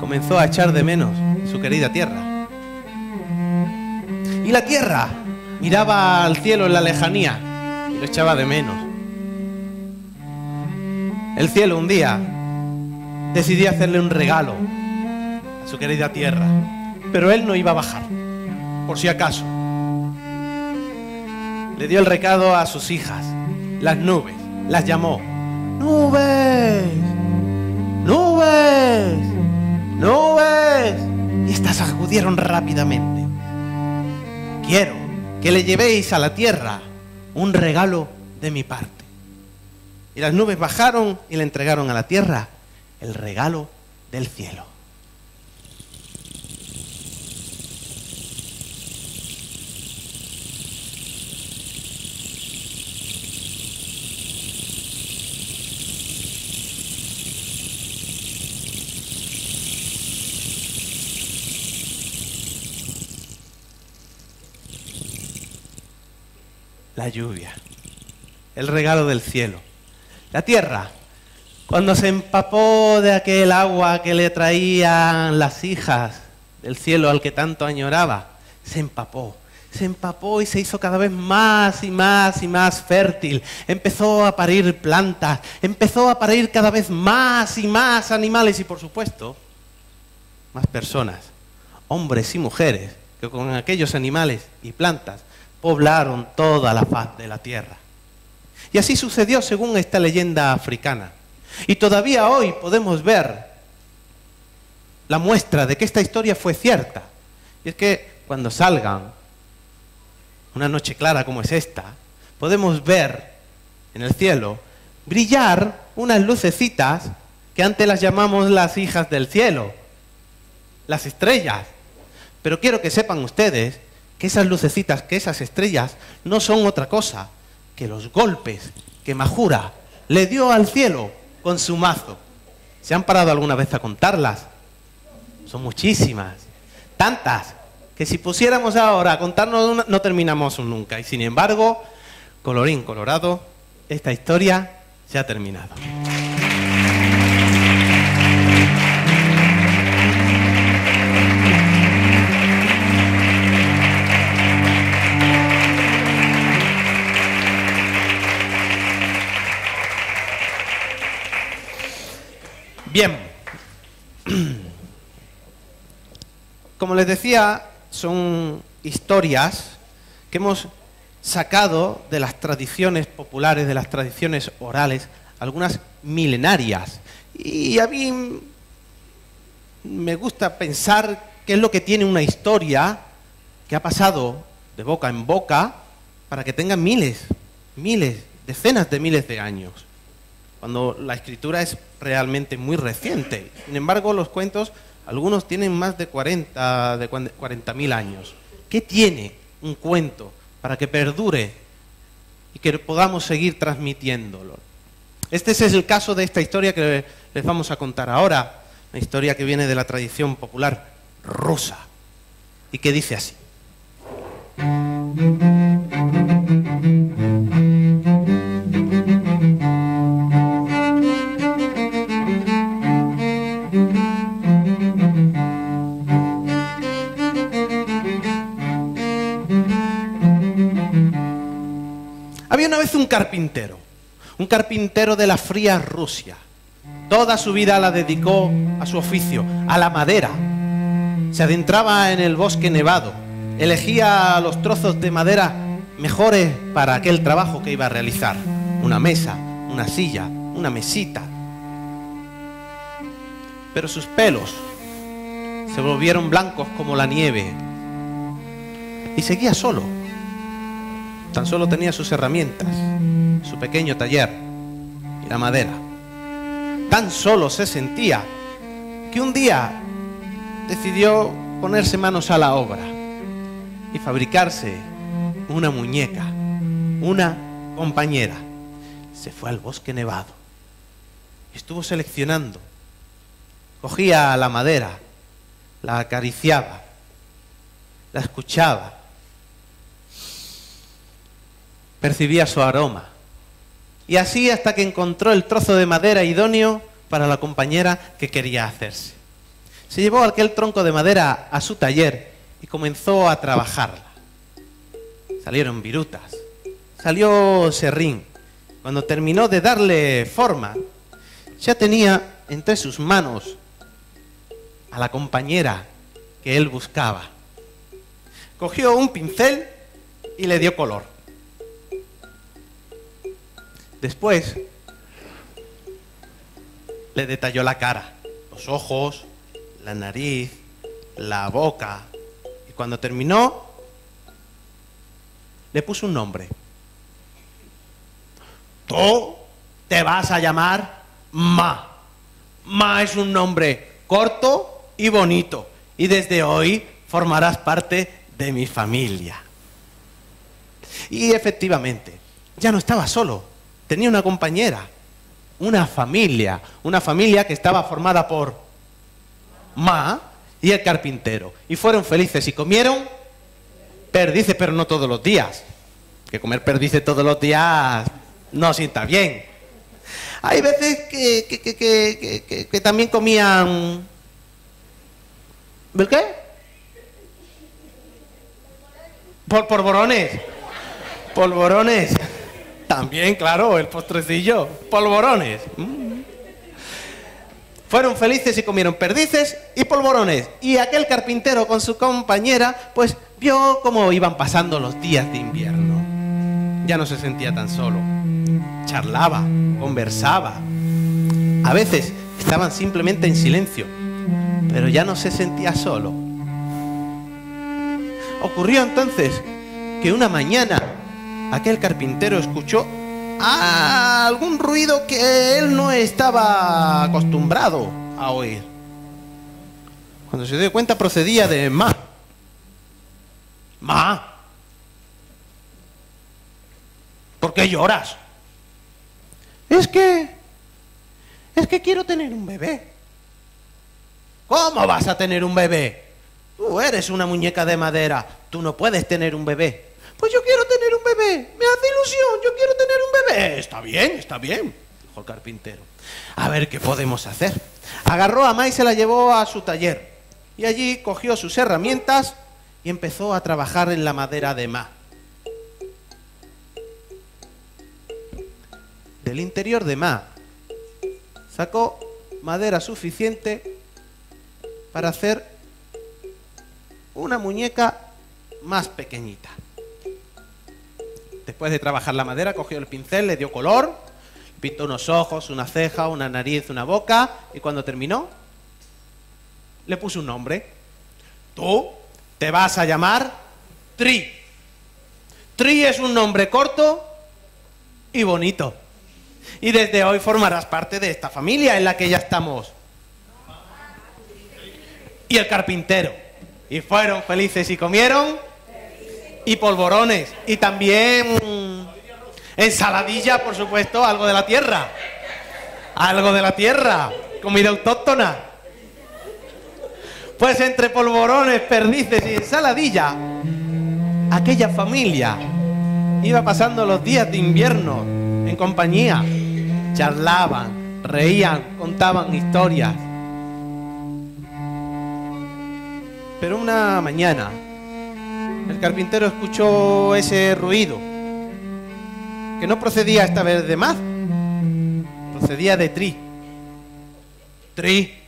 comenzó a echar de menos su querida tierra. Y la tierra miraba al cielo en la lejanía y lo echaba de menos. El cielo un día decidió hacerle un regalo a su querida tierra, pero él no iba a bajar, por si acaso. Le dio el recado a sus hijas, las nubes, las llamó. Nubes, nubes, nubes. Y estas acudieron rápidamente. Quiero que le llevéis a la tierra un regalo de mi parte. Y las nubes bajaron y le entregaron a la tierra el regalo del cielo. La lluvia, el regalo del cielo. La tierra Cuando se empapó de aquel agua que le traían las hijas del cielo al que tanto añoraba, se empapó se empapó y se hizo cada vez más y más y más fértil. Empezó a parir plantas, empezó a parir cada vez más y más animales y por supuesto más personas, hombres y mujeres, que con aquellos animales y plantas poblaron toda la faz de la tierra. Y así sucedió según esta leyenda africana. Y todavía hoy podemos ver la muestra de que esta historia fue cierta. Y es que cuando salgan una noche clara como es esta, podemos ver en el cielo brillar unas lucecitas que antes las llamamos las hijas del cielo, las estrellas. Pero quiero que sepan ustedes que esas lucecitas, que esas estrellas, no son otra cosa que los golpes que Majura le dio al cielo con su mazo. ¿Se han parado alguna vez a contarlas? Son muchísimas, tantas que si pusiéramos ahora a contarnos una, no terminamos nunca. Y sin embargo, colorín colorado, esta historia se ha terminado. Bien. Como les decía, son historias que hemos sacado de las tradiciones populares, de las tradiciones orales, algunas milenarias. Y a mí me gusta pensar qué es lo que tiene una historia que ha pasado de boca en boca para que tenga miles, miles, decenas de miles de años, cuando la escritura es realmente muy reciente. Sin embargo, los cuentos algunos tienen más de 40 de 40.000 años. ¿Qué tiene un cuento para que perdure y que podamos seguir transmitiéndolo? Este es el caso de esta historia que les vamos a contar ahora, una historia que viene de la tradición popular rusa y que dice así. Un carpintero, un carpintero de la fría Rusia. Toda su vida la dedicó a su oficio, a la madera. Se adentraba en el bosque nevado, elegía los trozos de madera mejores para aquel trabajo que iba a realizar. Una mesa, una silla, una mesita. Pero sus pelos se volvieron blancos como la nieve y seguía solo Tan solo tenía sus herramientas, su pequeño taller y la madera. Tan solo se sentía que un día decidió ponerse manos a la obra y fabricarse una muñeca, una compañera. Se fue al bosque nevado. Estuvo seleccionando. Cogía la madera, la acariciaba, la escuchaba percibía su aroma. Y así hasta que encontró el trozo de madera idóneo para la compañera que quería hacerse. Se llevó aquel tronco de madera a su taller y comenzó a trabajarla. Salieron virutas, salió serrín. Cuando terminó de darle forma, ya tenía entre sus manos a la compañera que él buscaba. Cogió un pincel y le dio color. Después le detalló la cara, los ojos, la nariz, la boca. Y cuando terminó, le puso un nombre. Tú te vas a llamar Ma. Ma es un nombre corto y bonito. Y desde hoy formarás parte de mi familia. Y efectivamente, ya no estaba solo tenía una compañera, una familia, una familia que estaba formada por Ma y el carpintero. Y fueron felices y comieron perdices, pero no todos los días. Que comer perdices todos los días no sienta bien. Hay veces que, que, que, que, también comían... ¿El qué? Por polvorones. Polvorones. También, claro, el postrecillo. Polvorones. Mm. Fueron felices y comieron perdices y polvorones. Y aquel carpintero con su compañera, pues vio cómo iban pasando los días de invierno. Ya no se sentía tan solo. Charlaba, conversaba. A veces estaban simplemente en silencio, pero ya no se sentía solo. Ocurrió entonces que una mañana aquel carpintero escuchó algún ruido que él no estaba acostumbrado a oír. Cuando se dio cuenta procedía de Ma. Ma. ¿Por qué lloras? Es que... Es que quiero tener un bebé. ¿Cómo vas a tener un bebé? Tú eres una muñeca de madera. Tú no puedes tener un bebé. Pues yo quiero tener un bebé. Me hace ilusión. Yo quiero tener un bebé. Está bien, está bien, dijo el carpintero. A ver qué podemos hacer. Agarró a Ma y se la llevó a su taller. Y allí cogió sus herramientas y empezó a trabajar en la madera de Ma. Del interior de Ma sacó madera suficiente para hacer una muñeca más pequeñita. Después de trabajar la madera, cogió el pincel, le dio color, pintó unos ojos, una ceja, una nariz, una boca, y cuando terminó, le puso un nombre. Tú te vas a llamar Tri. Tri es un nombre corto y bonito. Y desde hoy formarás parte de esta familia en la que ya estamos. Y el carpintero. Y fueron felices y comieron. Y polvorones. Y también ensaladilla, por supuesto, algo de la tierra. Algo de la tierra. Comida autóctona. Pues entre polvorones, perdices y ensaladilla, aquella familia iba pasando los días de invierno en compañía. Charlaban, reían, contaban historias. Pero una mañana, el carpintero escuchó ese ruido, que no procedía esta vez de más, procedía de Tri. Tri,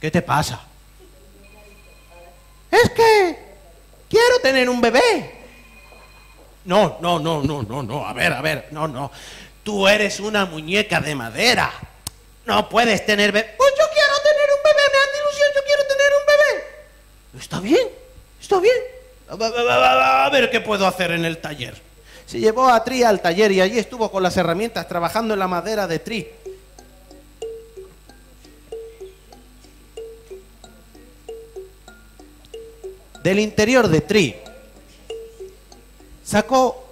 ¿qué te pasa? Es que quiero tener un bebé. No, no, no, no, no, no, a ver, a ver, no, no. Tú eres una muñeca de madera. No puedes tener bebé. Pues yo quiero tener un bebé, me hace ilusión, yo quiero tener un bebé. Está bien, está bien. A- ver qué puedo hacer en el taller. Se llevó a Tri al taller y allí estuvo con las herramientas trabajando en la madera de Tri. Del interior de Tri sacó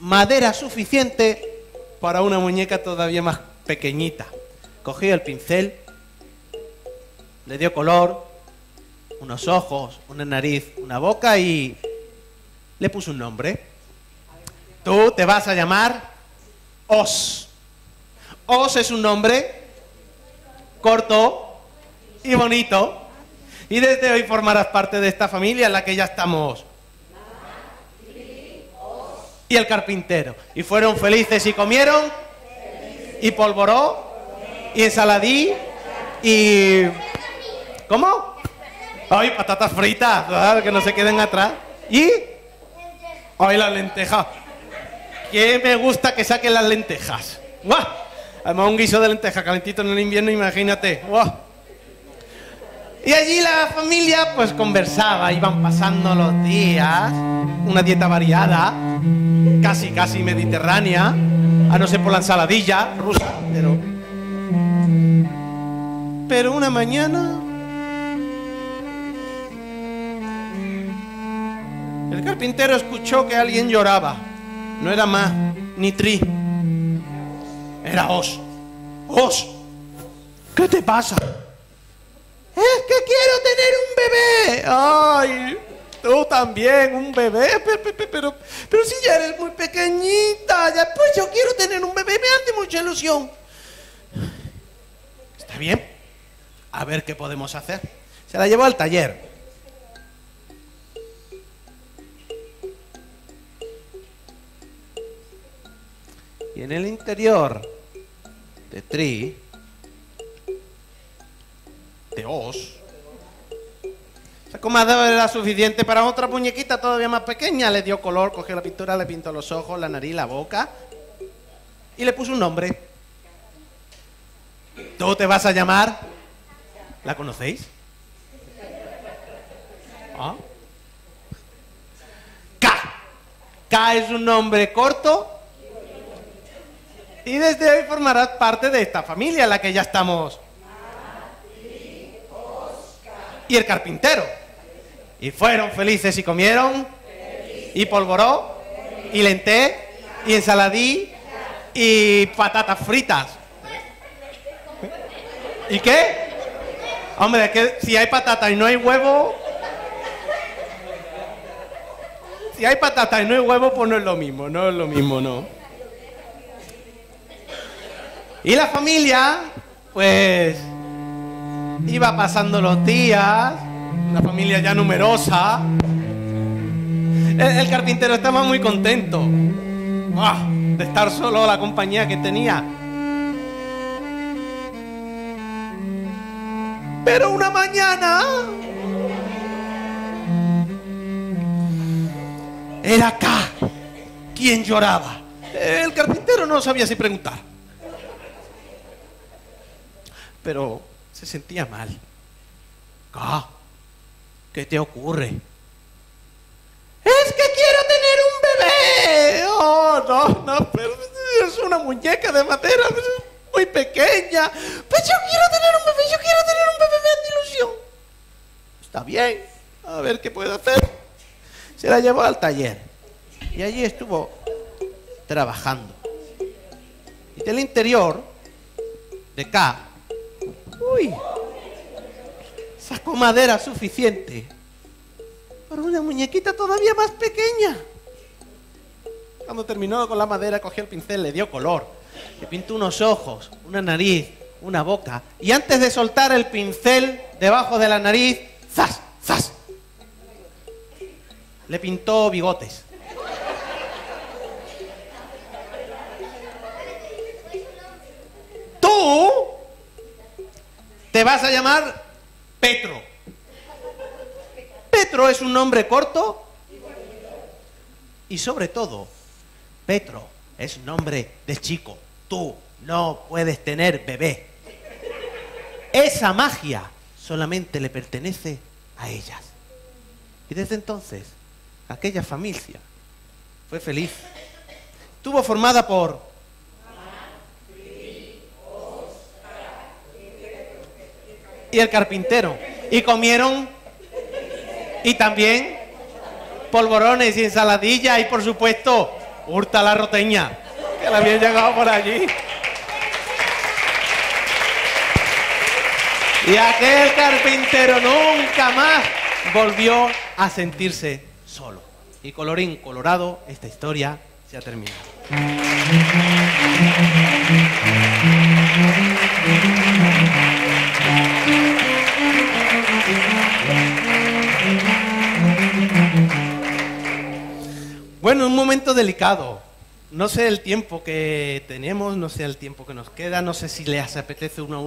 madera suficiente para una muñeca todavía más pequeñita. Cogió el pincel, le dio color, unos ojos, una nariz, una boca y le puso un nombre. Tú te vas a llamar Os. Os es un nombre corto y bonito. Y desde hoy formarás parte de esta familia en la que ya estamos. Y el carpintero. Y fueron felices y comieron. Y polvoró. Y ensaladí. Y... ¿Cómo? Ay, patatas fritas, ¿verdad? que no se queden atrás. Y... Ay, las lentejas. Que me gusta que saquen las lentejas. ¡Guau! Además, un guiso de lentejas calentito en el invierno, imagínate. ¡Guau! Y allí la familia pues conversaba, iban pasando los días, una dieta variada, casi casi mediterránea, a no ser por la ensaladilla rusa, pero... Pero una mañana... carpintero escuchó que alguien lloraba. No era más, ni Tri. Era Os. Os. ¿Qué te pasa? Es que quiero tener un bebé. Ay, tú también, un bebé, pero, pero, pero, pero si ya eres muy pequeñita, ya, pues yo quiero tener un bebé, me hace mucha ilusión. Está bien, a ver qué podemos hacer. Se la llevó al taller. Y en el interior de Tri, de Os, esa comadre era suficiente para otra muñequita todavía más pequeña. Le dio color, cogió la pintura, le pintó los ojos, la nariz, la boca y le puso un nombre. ¿Tú te vas a llamar? ¿La conocéis? ¿Ah? K. K es un nombre corto y desde hoy formarás parte de esta familia en la que ya estamos. Y el carpintero. Y fueron felices y comieron. Y polvoró. Y lenté. Y ensaladí. Y patatas fritas. ¿Y qué? Hombre, es que si hay patata y no hay huevo. Si hay patata y no hay huevo, pues no es lo mismo, no es lo mismo, no. Y la familia, pues, iba pasando los días, una familia ya numerosa. El, carpintero estaba muy contento de estar solo la compañía que tenía. Pero una mañana era acá quien lloraba. El carpintero no sabía si preguntar pero se sentía mal. ¿Qué te ocurre? Es que quiero tener un bebé. Oh, no, no, pero es una muñeca de madera muy pequeña. Pues yo quiero tener un bebé, yo quiero tener un bebé, de ilusión. Está bien, a ver qué puedo hacer. Se la llevó al taller y allí estuvo trabajando. Y del interior, de acá, Uy, sacó madera suficiente para una muñequita todavía más pequeña. Cuando terminó con la madera, cogió el pincel, le dio color, le pintó unos ojos, una nariz, una boca, y antes de soltar el pincel debajo de la nariz, ¡zas! ¡zas! Le pintó bigotes. Tú te vas a llamar Petro. Petro es un nombre corto y sobre todo, Petro es nombre de chico. Tú no puedes tener bebé. Esa magia solamente le pertenece a ellas. Y desde entonces, aquella familia fue feliz. Estuvo formada por y el carpintero. Y comieron y también polvorones y ensaladilla y por supuesto hurta la roteña, que la habían llegado por allí. Y aquel carpintero nunca más volvió a sentirse solo. Y colorín colorado, esta historia se ha terminado. Bueno, un momento delicado. No sé el tiempo que tenemos, no sé el tiempo que nos queda, no sé si les apetece una